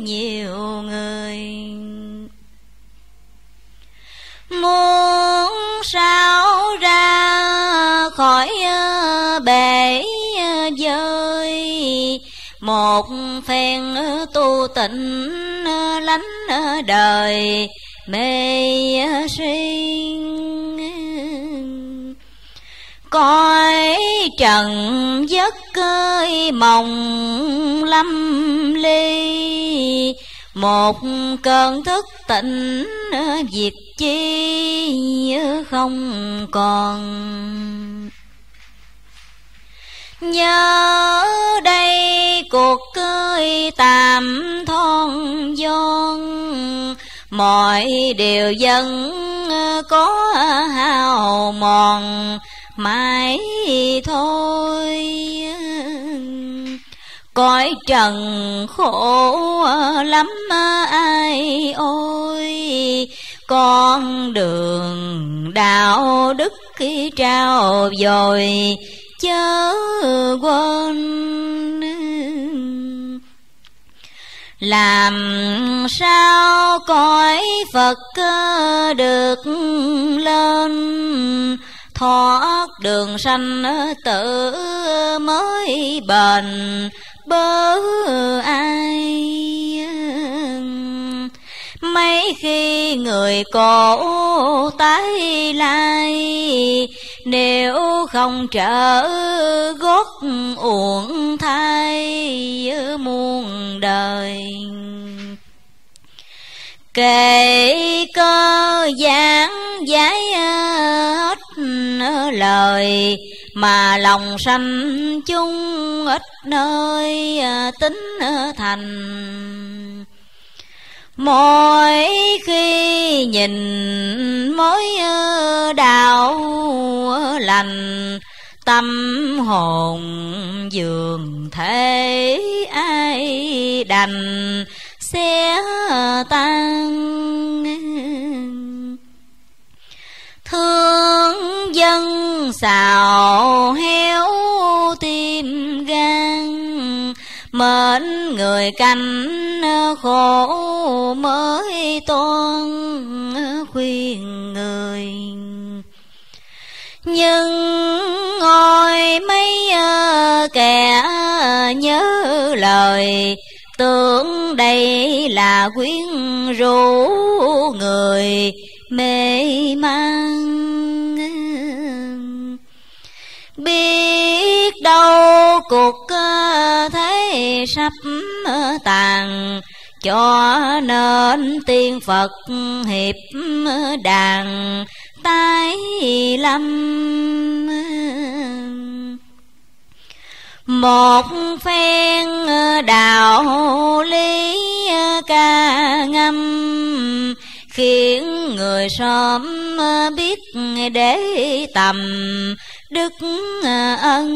nhiều người muốn sao ra khỏi ờ, bể ờ, dơi một phen ờ, tu tịnh lánh đời, mê sinh coi trần giấc cơi mộng lâm ly một cơn thức tỉnh ờ, việc chi ờ, không còn. Nhớ đây cuộc cưới tạm thon giòn Mọi điều dân ờ, có hao mòn, mãi thôi cõi trần khổ lắm ai ôi, con đường đạo đức khi trao dồi chớ quên. Làm sao cõi phật được lên? Thoát đường sanh tử mới bền bớ ai? Mấy khi người cổ tái lai, nếu không trở gót uổng thai, muôn đời kể cơ giảng giải hết lời, mà lòng sanh chung ít nơi tính thành. Mỗi khi nhìn mối đạo lành, tâm hồn dường thế ai đành sẽ tan. Thương dân xào héo tim gan, mến người canh khổ mới toan khuyên người. Nhưng ngồi mấy ờ, kẻ nhớ lời tưởng đây là quyến rũ người mê man. Biết đâu cuộc thế sắp tàn, cho nên tiên phật hiệp đàn tái lâm một phen ờ, đạo lý ờ, ca ngâm, khiến người sớm ờ, biết để tầm đức ân.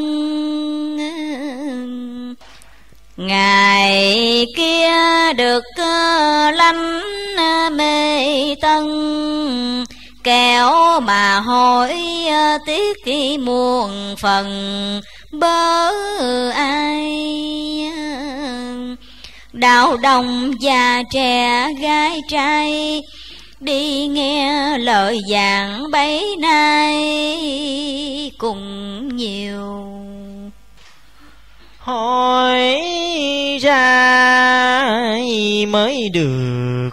Ngày kia được lánh mê tân kéo mà hỏi tiếc muôn phần bớ ai? Đạo đồng già trẻ gái trai, đi nghe lời giảng bấy nay cùng nhiều. Hỏi ra mới được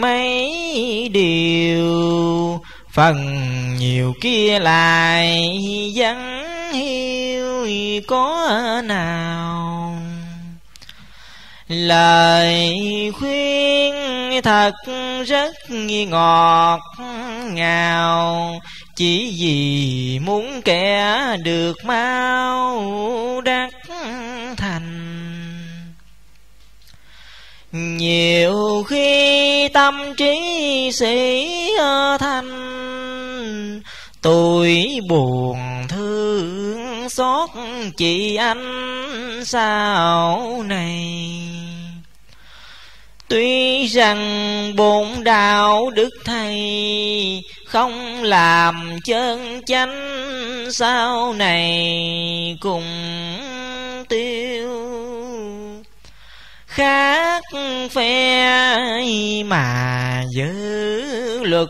mấy điều phần nhiều kia lại vắng hiu có nào. Lời khuyên thật rất ngọt ngào, chỉ vì muốn kẻ được mau đắc thành nhiều khi tâm trí sĩ ờ, thanh tôi buồn thương xót chị anh sao này. Tuy rằng bổn đạo đức thầy Không làm chân chánh Sau này cùng tiêu. Khác phe mà giữ luật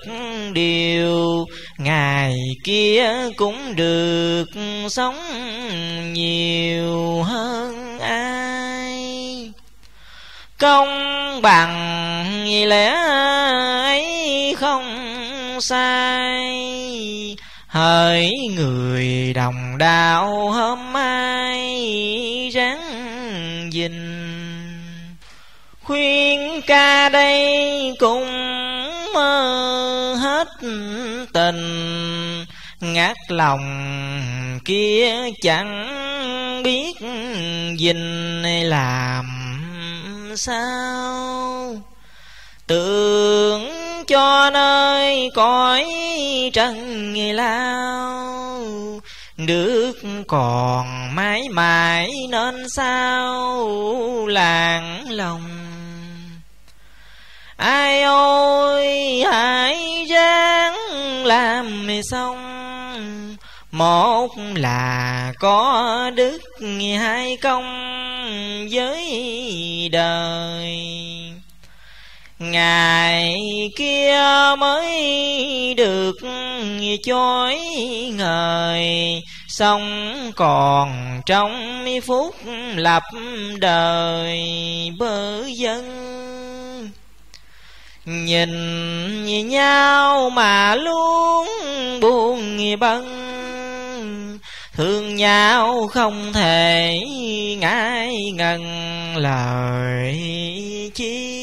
điều. Ngày kia cũng được sống nhiều hơn ai. Công bằng lẽ ấy không sai. Hỡi người đồng đạo hôm nay Khuyên ca đây cũng hết tình. Ngát lòng kia chẳng biết dình làm sao. Tưởng cho nơi cõi trần lao, nước còn mãi mãi nên sao làng lòng ai ôi, hãy ráng làm xong. Một là có đức hai công với đời. Ngày kia mới được chối ngời. Sống còn trong phút lập đời bơ dân nhìn nhau mà luôn buồn bâng, thương nhau không thể ngại ngần lời chi.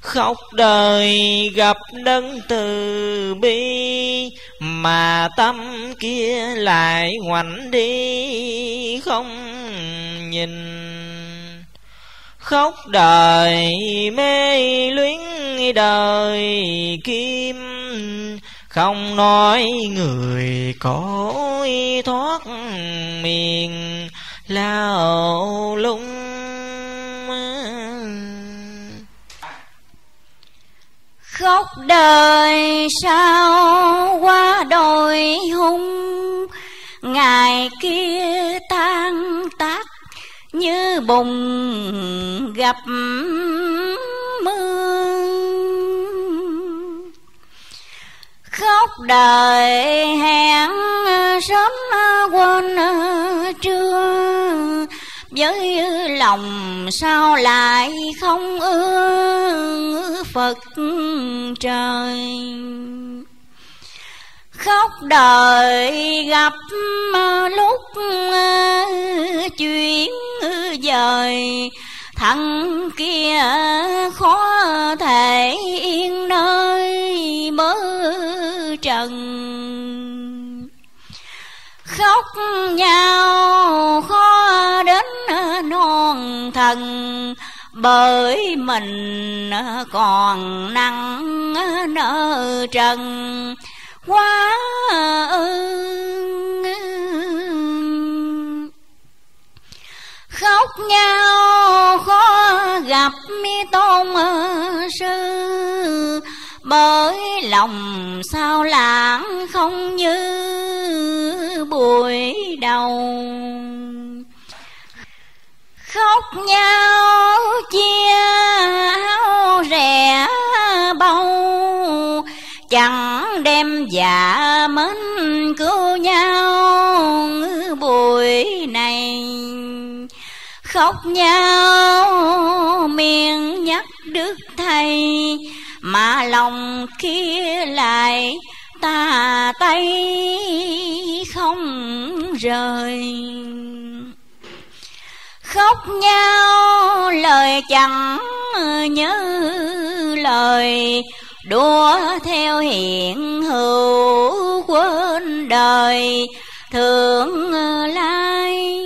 Khóc đời gặp đấng từ bi, mà tâm kia lại ngoảnh đi, không nhìn khóc đời mê luyến đời kim. Không nói người có thoát miền lao lung. Khóc đời sao qua đồi hung, ngày kia tan tác như bùng gặp mưa. Khóc đời hẹn sớm quên trưa. Với lòng sao lại không ưa phật trời khóc đời gặp à, lúc à, chuyển dời. Thằng kia khó thể yên nơi mơ trần. Khóc nhau khó đến non thần, bởi mình còn năng nợ trần quá ơn khóc nhau khó gặp mi tôn sư. Bởi lòng sao lãng không như buổi đầu. Khóc nhau chia áo rẻ bông chẳng đem dạ mến cứu nhau buổi này. Khóc nhau miệng nhắc đức thầy, mà lòng kia lại ta tay không rời. Khóc nhau lời chẳng nhớ lời đua theo hiện hữu quên đời, thượng lai.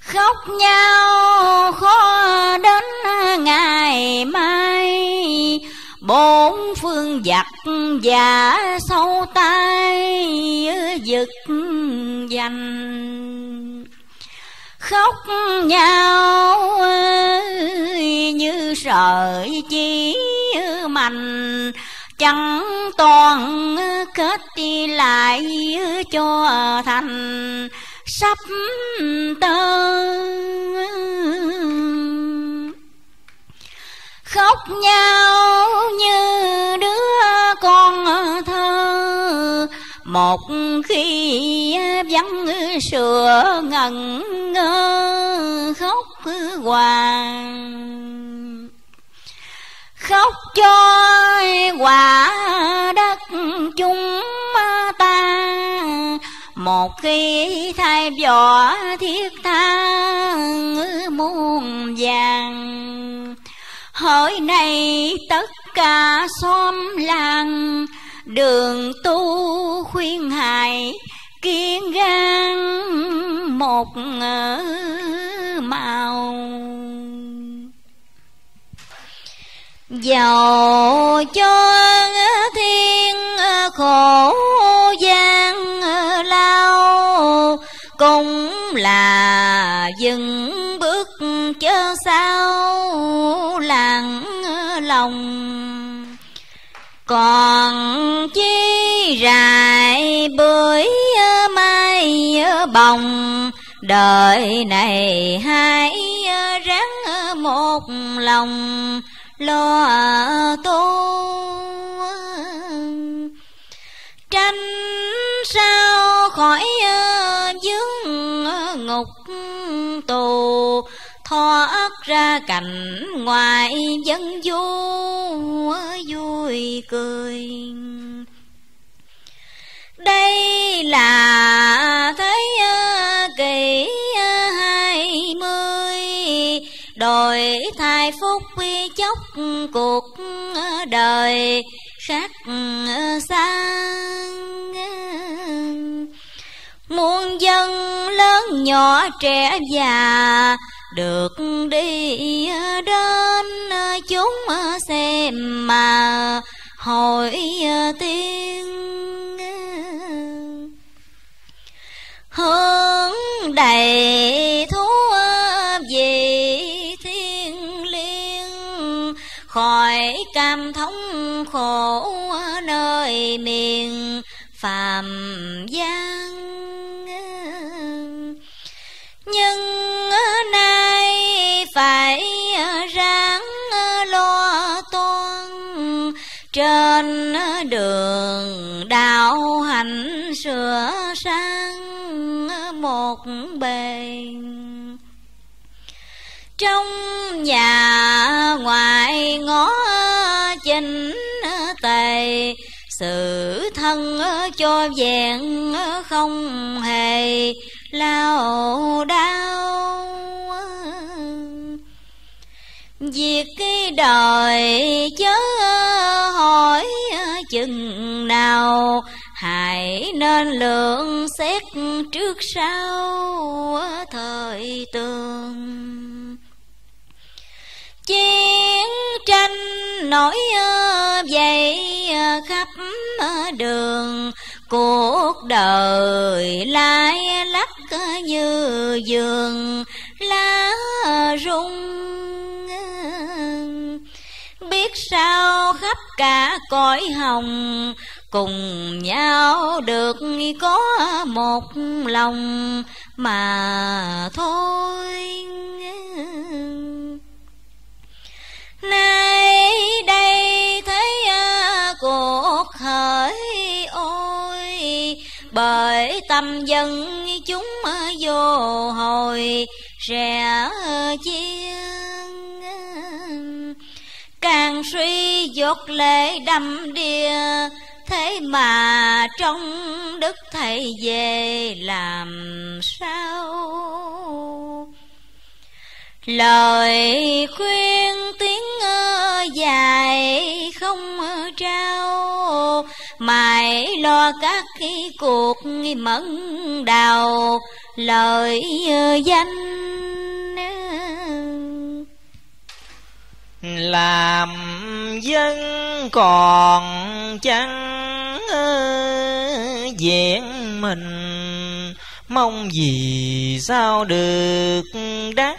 Khóc nhau khó đến ngày mai, bốn phương giặc giả sâu tay giật danh khóc nhau như sợi chỉ mạnh chẳng toàn kết lại cho thành sắp tơ. Khóc nhau như đứa con thơ một khi vắng sửa ngần ngơ, khóc hoàng khóc cho quả đất chúng ta. Một khi thay vỏ thiết tha muôn vàng. Hỡi này tất cả xóm làng đường tu khuyên hài, kiên gan một màu. Dầu cho thiên khổ gian lao, Cũng là dừng bước chớ sao lặng lòng. Còn bưởi mai bồng. Đời này hãy ráng một lòng lo tu. Tranh sao khỏi dướng ngục tù, thoát ra cảnh ngoài dân du vui cười đây là thế kỷ hai mươi. Đổi thay phúc chốc cuộc đời khác sang. Muôn dân lớn nhỏ trẻ già được đi đến chúng xem mà hỏi tiên hướng đầy thú vị thiên liêng, khỏi cam thống khổ nơi miền phàm gian. Nhưng nay phải ráng lo toan trên đường đạo hạnh sửa sang một bề. Trong nhà ngoài ngó chinh tề, sự thân cho vẹn không hề lao đao. Việc cái đời chớ hỏi chừng nào Hãy nên lượng xét trước sau thời tường. Chiến tranh nổi dậy khắp đường, Cuộc đời lai lắc như giường, lá rung Biết sao khắp cả cõi hồng Cùng nhau được có một lòng mà thôi Nay đây thấy à, cuộc khởi ôi, Bởi tâm dân chúng vô hồi rẻ chiên Càng suy dột lệ đâm đìa Thế mà trong đức thầy về làm sao? Lời khuyên tiếng dài không trao, Mãi lo các khi cuộc mẫn đào, lời danh. Làm dân còn chẳng diện mình. Mong gì sao được đắc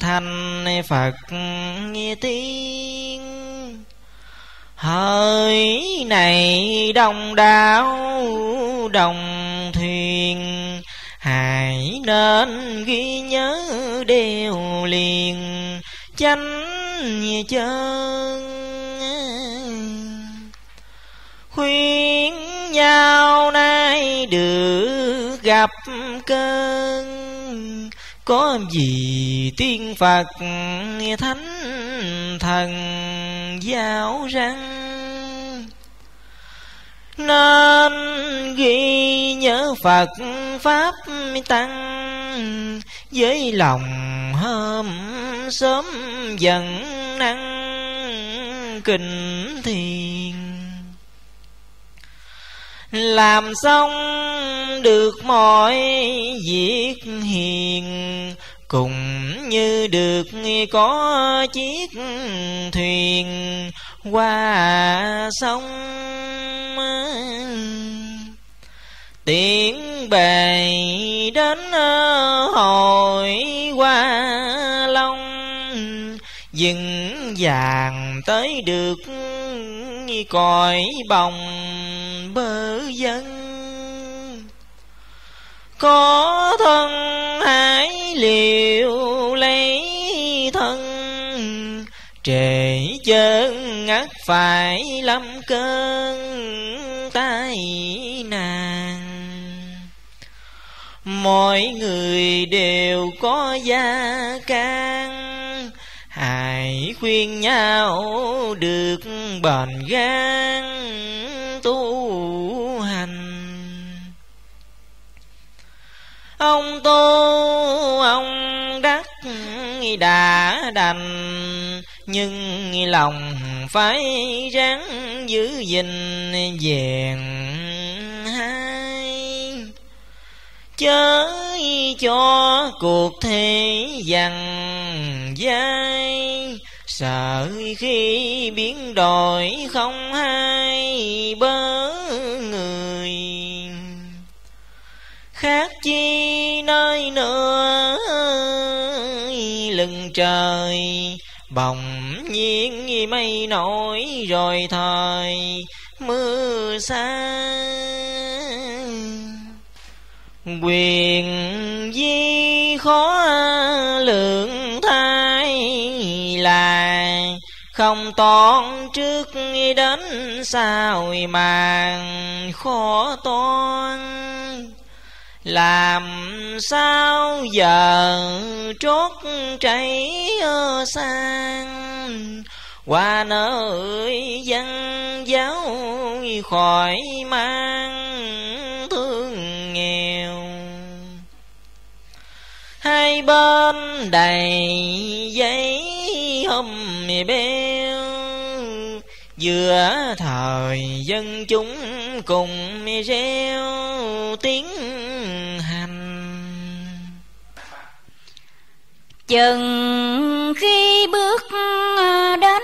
thành phật nghe tiên hỡi này đồng đạo đồng thuyền, hãy nên ghi nhớ đều liền, chánh chân khuyên nhau nay được gặp cơn. Có gì tiên phật thánh thần giáo răng nên ghi nhớ phật pháp tăng, với lòng hôm sớm dần năng kinh thiền làm xong được mọi việc hiền cùng như được có chiếc thuyền qua sông tiễn bề đến hồi qua long dừng vàng tới được còi bồng dân. Có thân hãy liệu lấy thân, trễ chân ngắt phải lâm cơn tai nạn. Mọi người đều có gia can, hãy khuyên nhau được bền gan. Tu ông đắc đã đành, nhưng lòng phải ráng giữ gìn vẹn hai. Chớ cho cuộc thế dằn dai, sợ khi biến đổi không hai bớ người khác chi nơi nữa lưng trời, bỗng nhiên mây nổi rồi thời mưa xa. Quyền di khó lượng thai là không toán trước đến sao mà khó toán làm sao giờ trót cháy ờ, sang? Qua nơi dân giáo khỏi mang thương nghèo. Hai bên đầy giấy hôm beo giữa thời dân chúng cùng reo tiếng hành. Chừng khi bước đến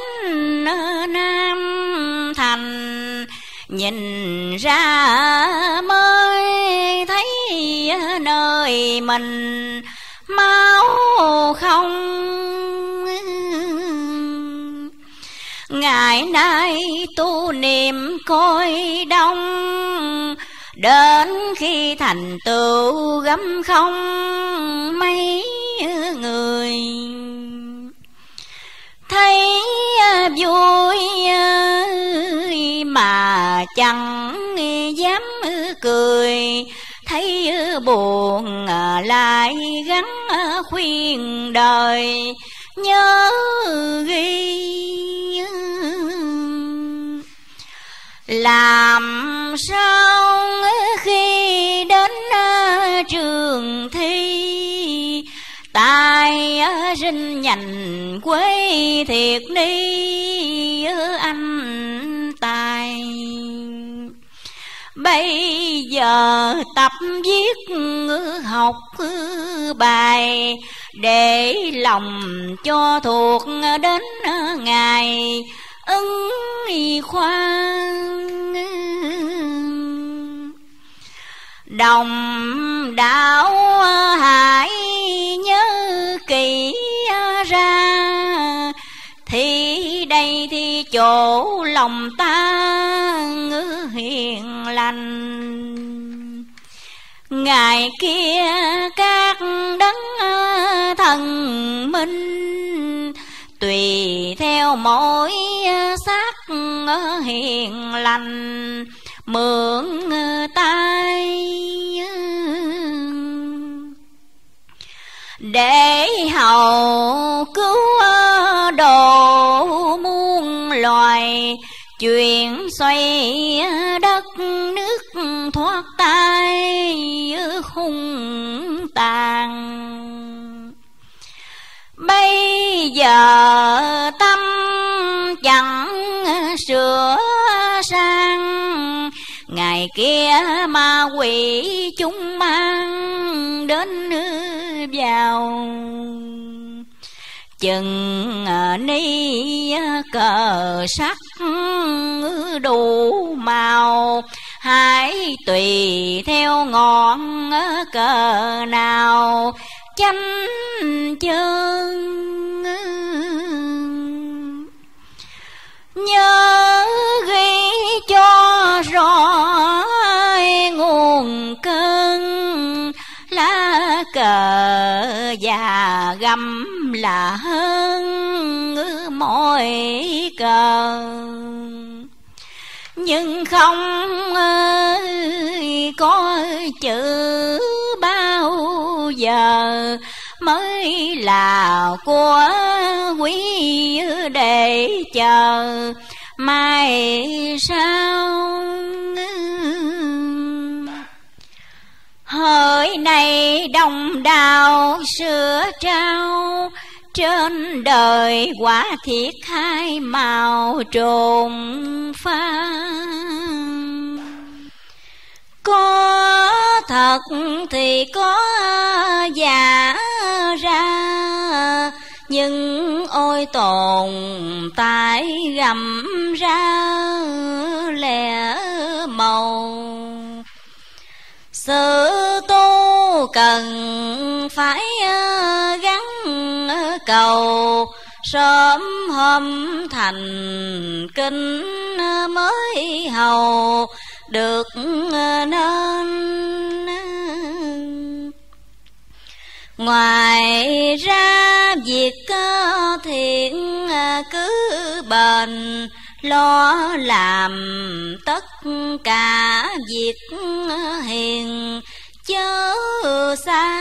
nam thành, nhìn ra mới thấy nơi mình máu không ngày nay tu niệm coi đông, đến khi thành tựu gấm không mấy người. Thấy à, vui à, mà chẳng dám cười. Thấy à, buồn lại gắn khuyên đời nhớ ghi làm sao khi đến à, trường thi? Tài à, rinh nhành quê thiệt đi à, anh tài bây giờ tập viết học bài để lòng cho thuộc đến ngày ứng khoan. Đồng đạo hải nhớ kỹ ra, thì đây thì chỗ lòng ta hiền lành. Ngày kia các đấng thần minh tùy theo mỗi xác hiền lành, mượn tay để hầu cứu độ muôn loài chuyện xoay đất, nước thoát tay hung tàn. Bây giờ tâm chẳng sửa sang, ngày kia ma quỷ chúng mang đến vào chừng à, ni à, cờ sắc đủ màu. Hãy tùy theo ngọn à, cờ nào. Chánh chân nhớ ghi cho rõ lá và găm là hơn mọi cờ. Nhưng không ờ, có chữ bao giờ mới là của quý để chờ. Mai sau hỡi này đồng đào sữa trao, trên đời quả thiệt hai màu trồn pha có thật thì có giả ra, nhưng ôi tồn tại gầm ra lẻ màu sự tu cần phải à, gắn à, cầu. Sớm hôm thành kinh à, mới hầu được nên ngoài ra việc thiện cứ bền lo làm tất cả việc hiền, chớ xa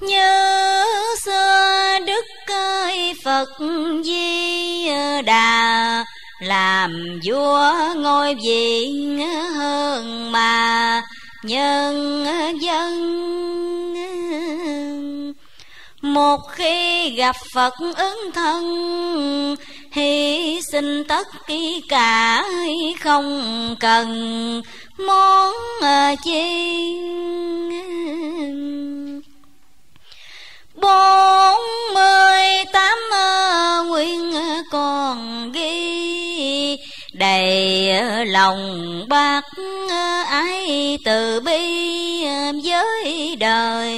như xưa đức ơi phật di đà, làm vua ngôi vị hơn mà nhân dân một khi gặp phật ứng thân, hy sinh tất cả không cần món à, chi. Bốn mươi tám à, nguyên à, còn ghi, đầy lòng bác ái từ bi với đời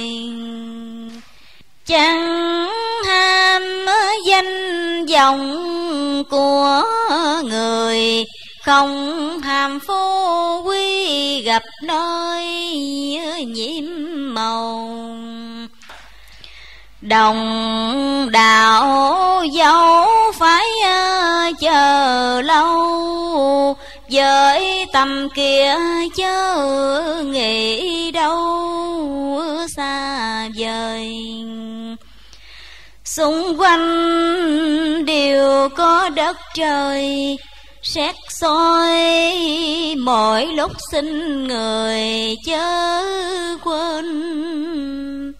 chẳng ham danh vọng của người, không ham phú quý gặp nơi nhiễm màu đồng đạo dấu phải chờ lâu với tâm kia chớ nghĩ đâu, xa vời. Xung quanh đều có đất trời, xét soi mỗi lúc xin người chớ quên.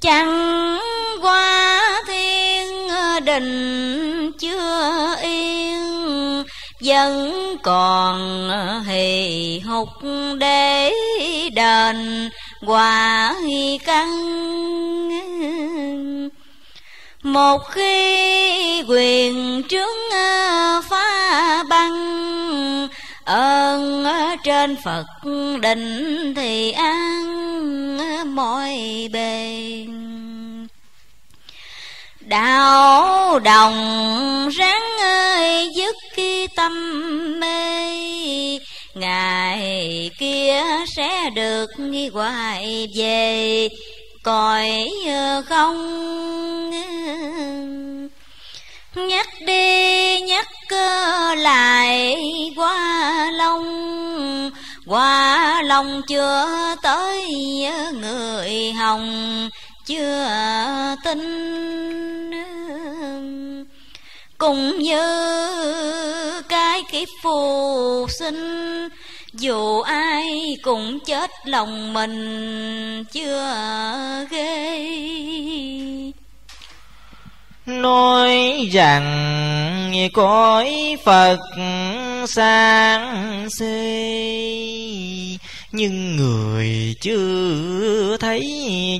Chẳng qua thiên đình chưa yên vẫn còn hì hục để đền quả căn. Một khi quyền trướng phá băng, ơn trên phật định thì an mọi bề đạo đồng ráng ơi dứt khi tâm mê. Ngày kia sẽ được nghi hoài về, cõi không nhắc đi, nhắc lại, qua long qua long chưa tới người hồng, chưa tin cũng như cái kiếp phù sinh, dù ai cũng chết lòng mình chưa ghê. Nói rằng cõi phật sang xê, nhưng người chưa thấy,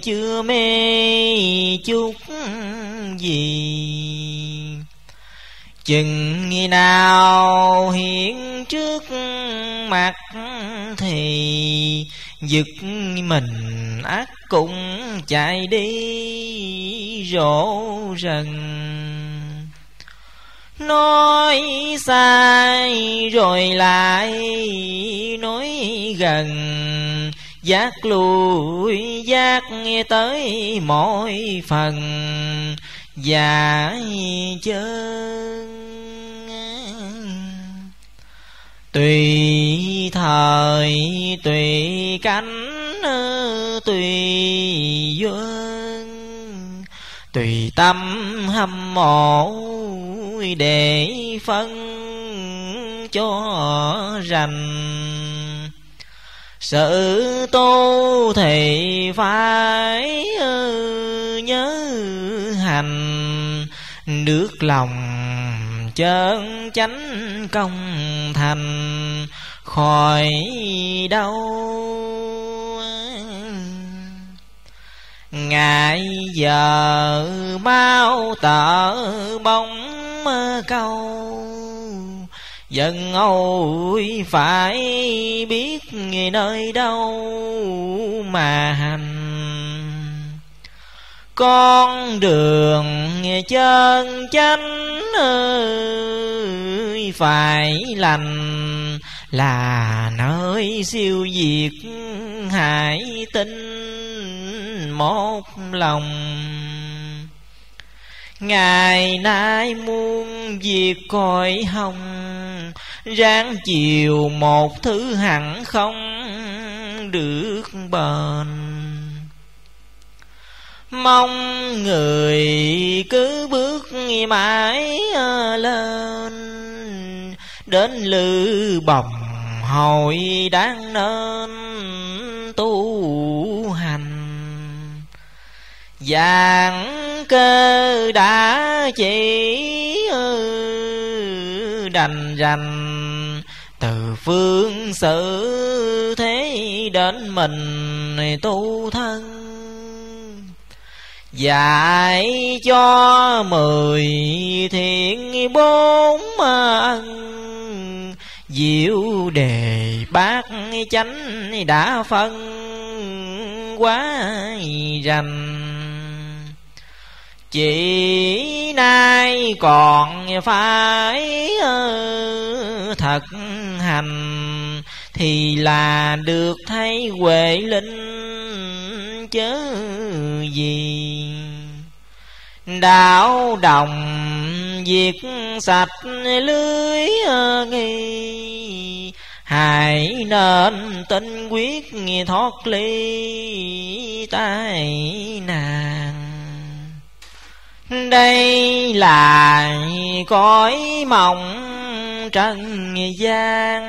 chưa mê chút gì chừng khi nào hiện trước mặt thì giật mình ác cũng chạy đi rổ rần. Nói sai rồi lại nói gần, giác lùi giác nghe tới mỗi phần và chân tùy thời, tùy cánh tùy duyên, tùy tâm hâm mộ để phân cho rành sự tu thì phải ừ, nhớ hành. Nước lòng chân chánh công thành, khỏi đâu ngày giờ mau tở bóng câu dân ôi phải biết nơi đâu mà hành. Con đường chân chánh ơi, phải lành là nơi siêu diệt hải tinh một lòng ngày nay muôn việc cõi hồng, ráng chiều một thứ hẳn không được bền. Mong người cứ bước mãi ờ, lên, đến lư bồng hồi đáng nên tu hành. Giảng cơ đã chỉ ừ, đành rành. Từ phương sự thế đến mình tu thân. Dạy cho mười thiện bốn ân, Diệu đề bát chánh đã phân quá rành chỉ nay còn phải ờ, thật hành thì là được thấy huệ linh chớ gì. Đạo đồng diệt sạch lưới ờ, nghi, hãy nên tinh quyết thoát ly tai nạn đây là cõi mộng trần gian,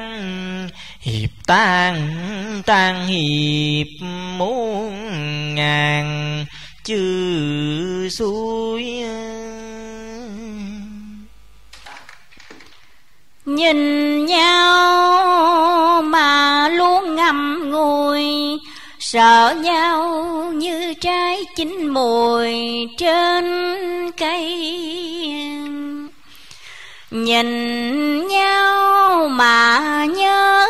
hiệp tan tan hiệp muôn ngàn chư suối. Nhìn nhau mà luôn ngầm ngùi sợ nhau như trái chín mùi trên cây. Nhìn nhau mà nhớ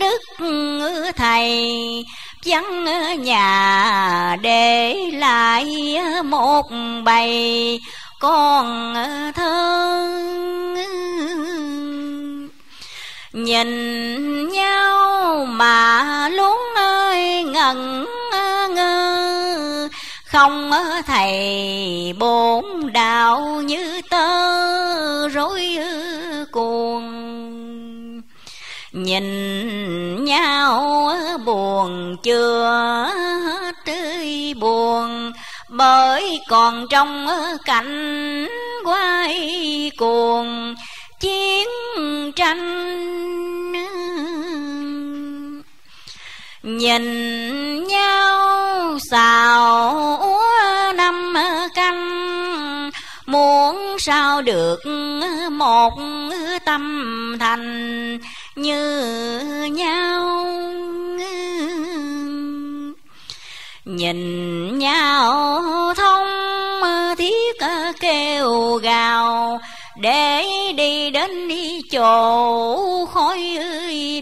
đức thầy, vắng nhà để lại một bầy con thơ nhìn nhau mà luôn ơi ngẩn ngơ. Không thầy bốn đạo như tơ rối cuồng. Nhìn nhau buồn chưa hết tươi buồn. Bởi còn trong cảnh quay cuồng chiến tranh. Nhìn nhau xào năm canh, muốn sao được một tâm thành như nhau. Nhìn nhau thông thiết kêu gào để đi đến chỗ khói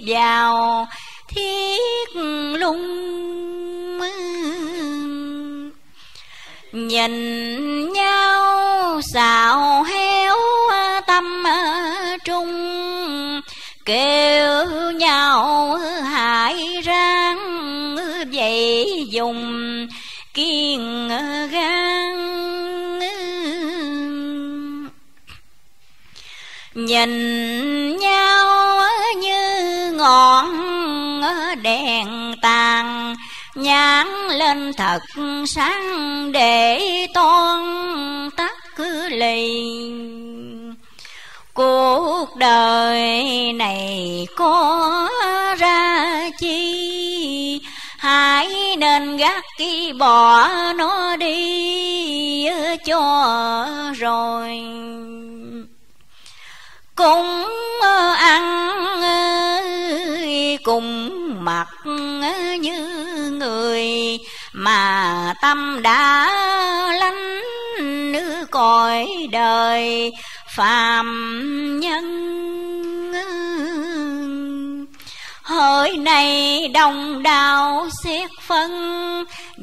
vào, thiết lung nhìn nhau xào héo tâm trung, kêu nhau hại ráng vậy dùng kiên nhìn nhau như ngọn đèn tàn. Nhãn lên thật sáng để toan tắt cứ lì. Cuộc đời này có ra chi? Hãy nên gác cái bỏ nó đi cho rồi cũng ờ, ăn ờ, cùng mặt ờ, như người mà tâm đã lánh nữ cõi đời phàm nhân. Hỡi này đồng đạo xét phân,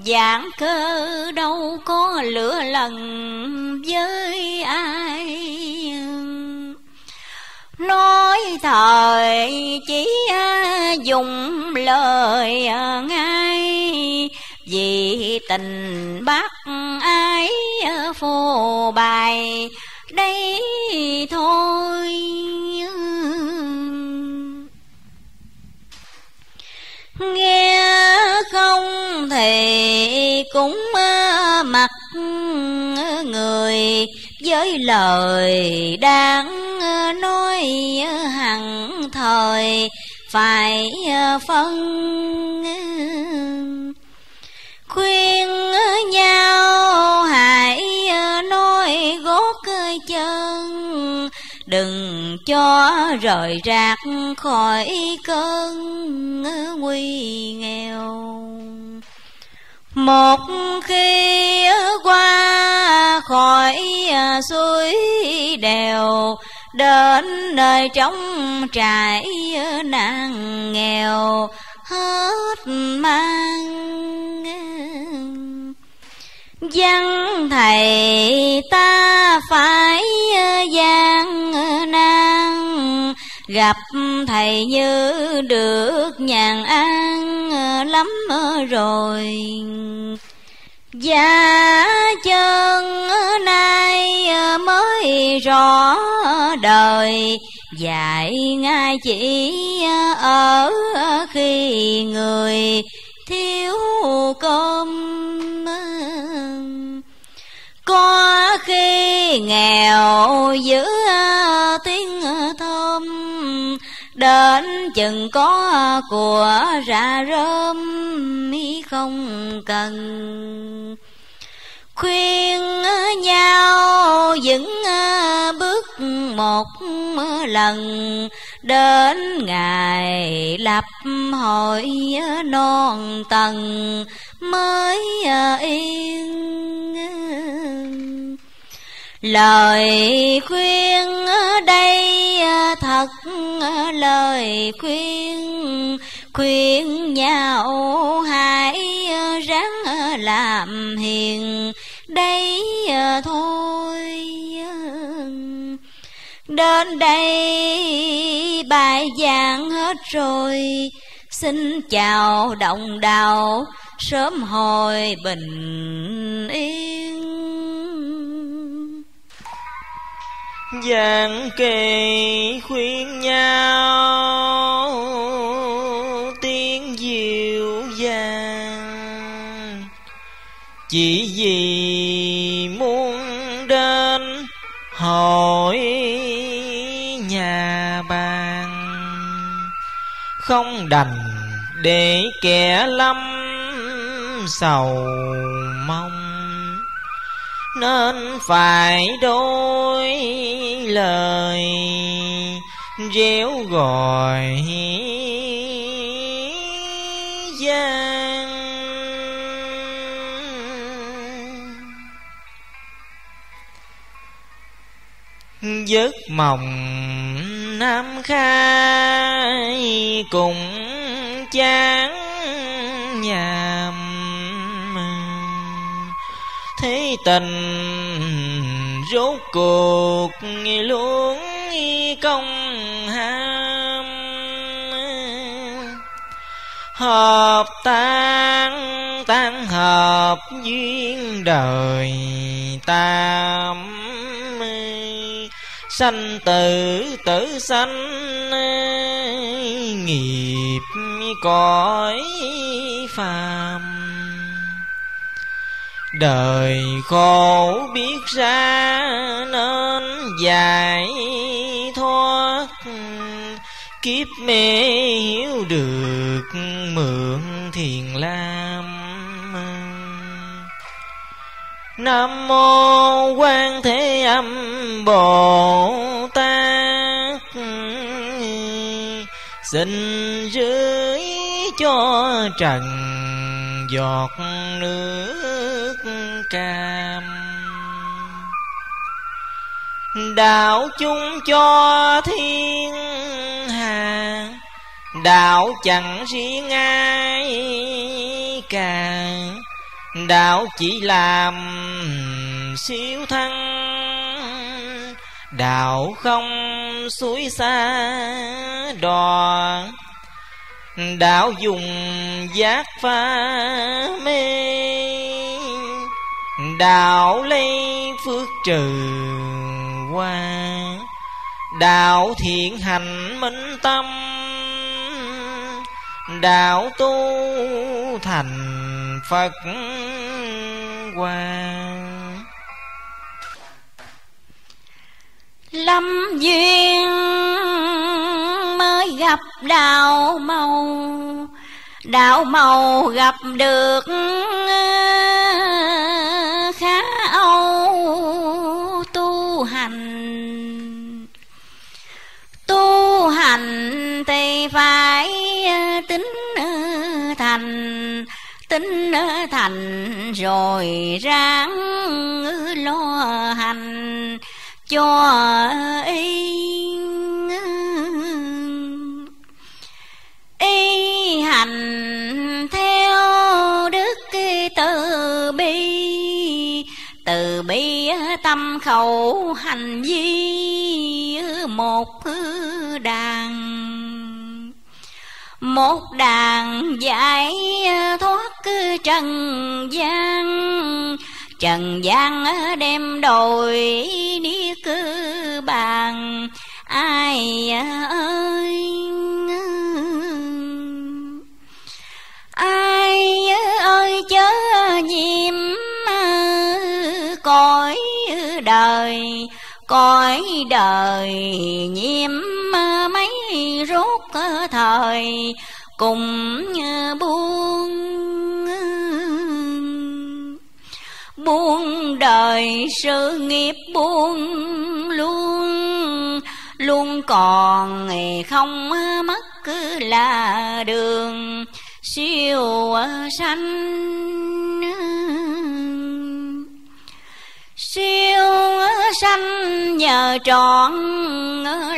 Giảng cơ đâu có lửa lần với ai. Nói thời chỉ à, dùng lời à, ngay. Vì tình bác ái à, phô bài, đây thôi. Nghe không thì cũng mặc người với lời đáng ờ, nói hằng thời, phải ờ, phân ờ, khuyên nhau hãy nói gót chân, đừng cho rời rạc khỏi cơn nguy nghèo một khi qua khỏi à, suối đèo, đến nơi trống trải à, nàng nghèo, hết mang. Văn thầy ta phải à, gian nan Gặp thầy như được nhàn an ờ, lắm ờ, rồi. Dạ chân ờ, nay mới rõ đời. Dạy ngay chỉ ở khi người thiếu cơm có khi nghèo giữ tiếng thơm đến chừng có của ra rơm, mi không cần. Khuyên nhau vững bước một lần, đến ngày lập hội non tầng mới yên lời khuyên đây à, thật à, lời khuyên. Khuyên nhau hãy à, ráng làm hiền. Đây thôi đến đây bài giảng hết rồi. Xin chào đồng đạo, sớm hồi bình yên. Giảng kỳ khuyên nhau, tiếng dịu dàng. Chỉ vì muốn đến hỏi nhà bàn không đành để kẻ lâm sầu mong nên phải đôi lời. Réo gọi gian. Giấc mộng nam khai cùng chán nhà. Thế tình rốt cuộc luôn công ham hợp tan tan hợp duyên đời tam. Sanh tử tử sanh, nghiệp cõi phàm. Đời khổ biết ra nên giải thoát. Kiếp mê hiểu được mượn thiền lam. Nam mô Quan Thế Âm Bồ Tát. Xin rưới cho trần giọt nước cam. Đạo chung cho thiên hà đạo chẳng riêng ai cả. Đạo chỉ làm siêu thăng đạo không suối xa đò. Đạo dùng giác pha mê đạo lấy phước trừ qua. Đạo thiện hành minh tâm. Đạo tu thành phật quan lâm duyên mới gặp đạo màu đạo màu gặp được mau tu hành. Tu hành thì phải tính thành tính thành rồi ráng lo hành cho y y hành theo đức từ bi từ bi tâm khẩu hành vi một đàn. Một đàn giải thoát trần gian. Trần gian đem đồi niết bàn. Ai ơi ai ơi chớ nhiễm cõi đời cõi đời nhiễm mấy rốt thời, cùng buông buông đời sự nghiệp buông luôn luôn còn không mất cứ là đường siêu sanh. Siêu sanh nhờ trọn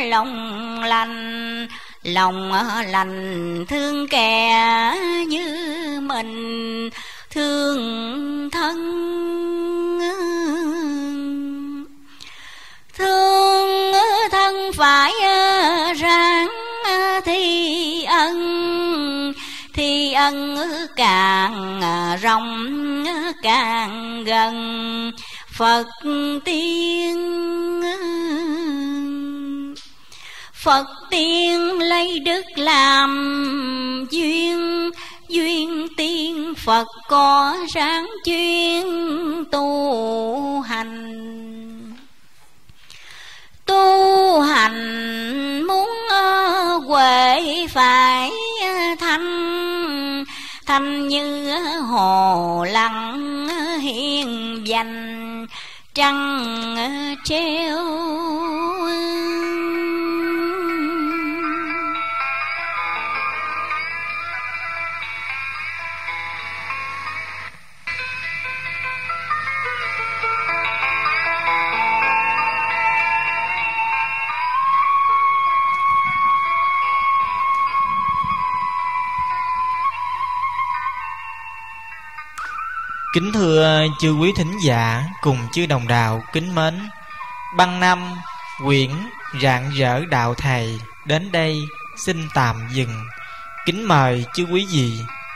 lòng lành. Lòng lành thương kẻ như mình, thương thân. Thương thân phải ráng thi ân thi ân càng rộng càng gần phật tiên. Phật tiên lấy đức làm duyên duyên tiên phật có sáng chuyên tu hành. Tu hành muốn huệ phải thanh thanh như hồ lăng hiền dành trăng treo. Kính thưa chư quý thính giả cùng chư đồng đạo kính mến Băng năm quyển rạng rỡ đạo thầy đến đây xin tạm dừng. Kính mời chư quý vị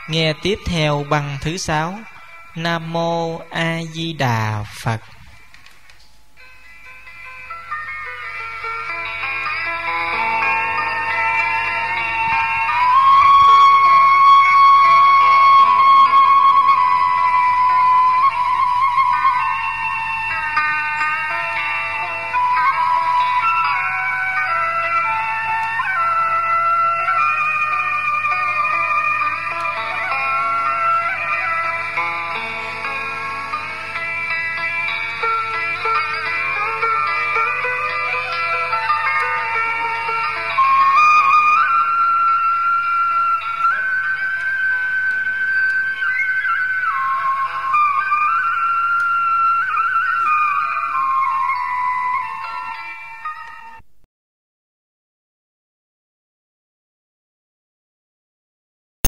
nghe tiếp theo băng thứ sáu, Nam Mô A Di Đà Phật.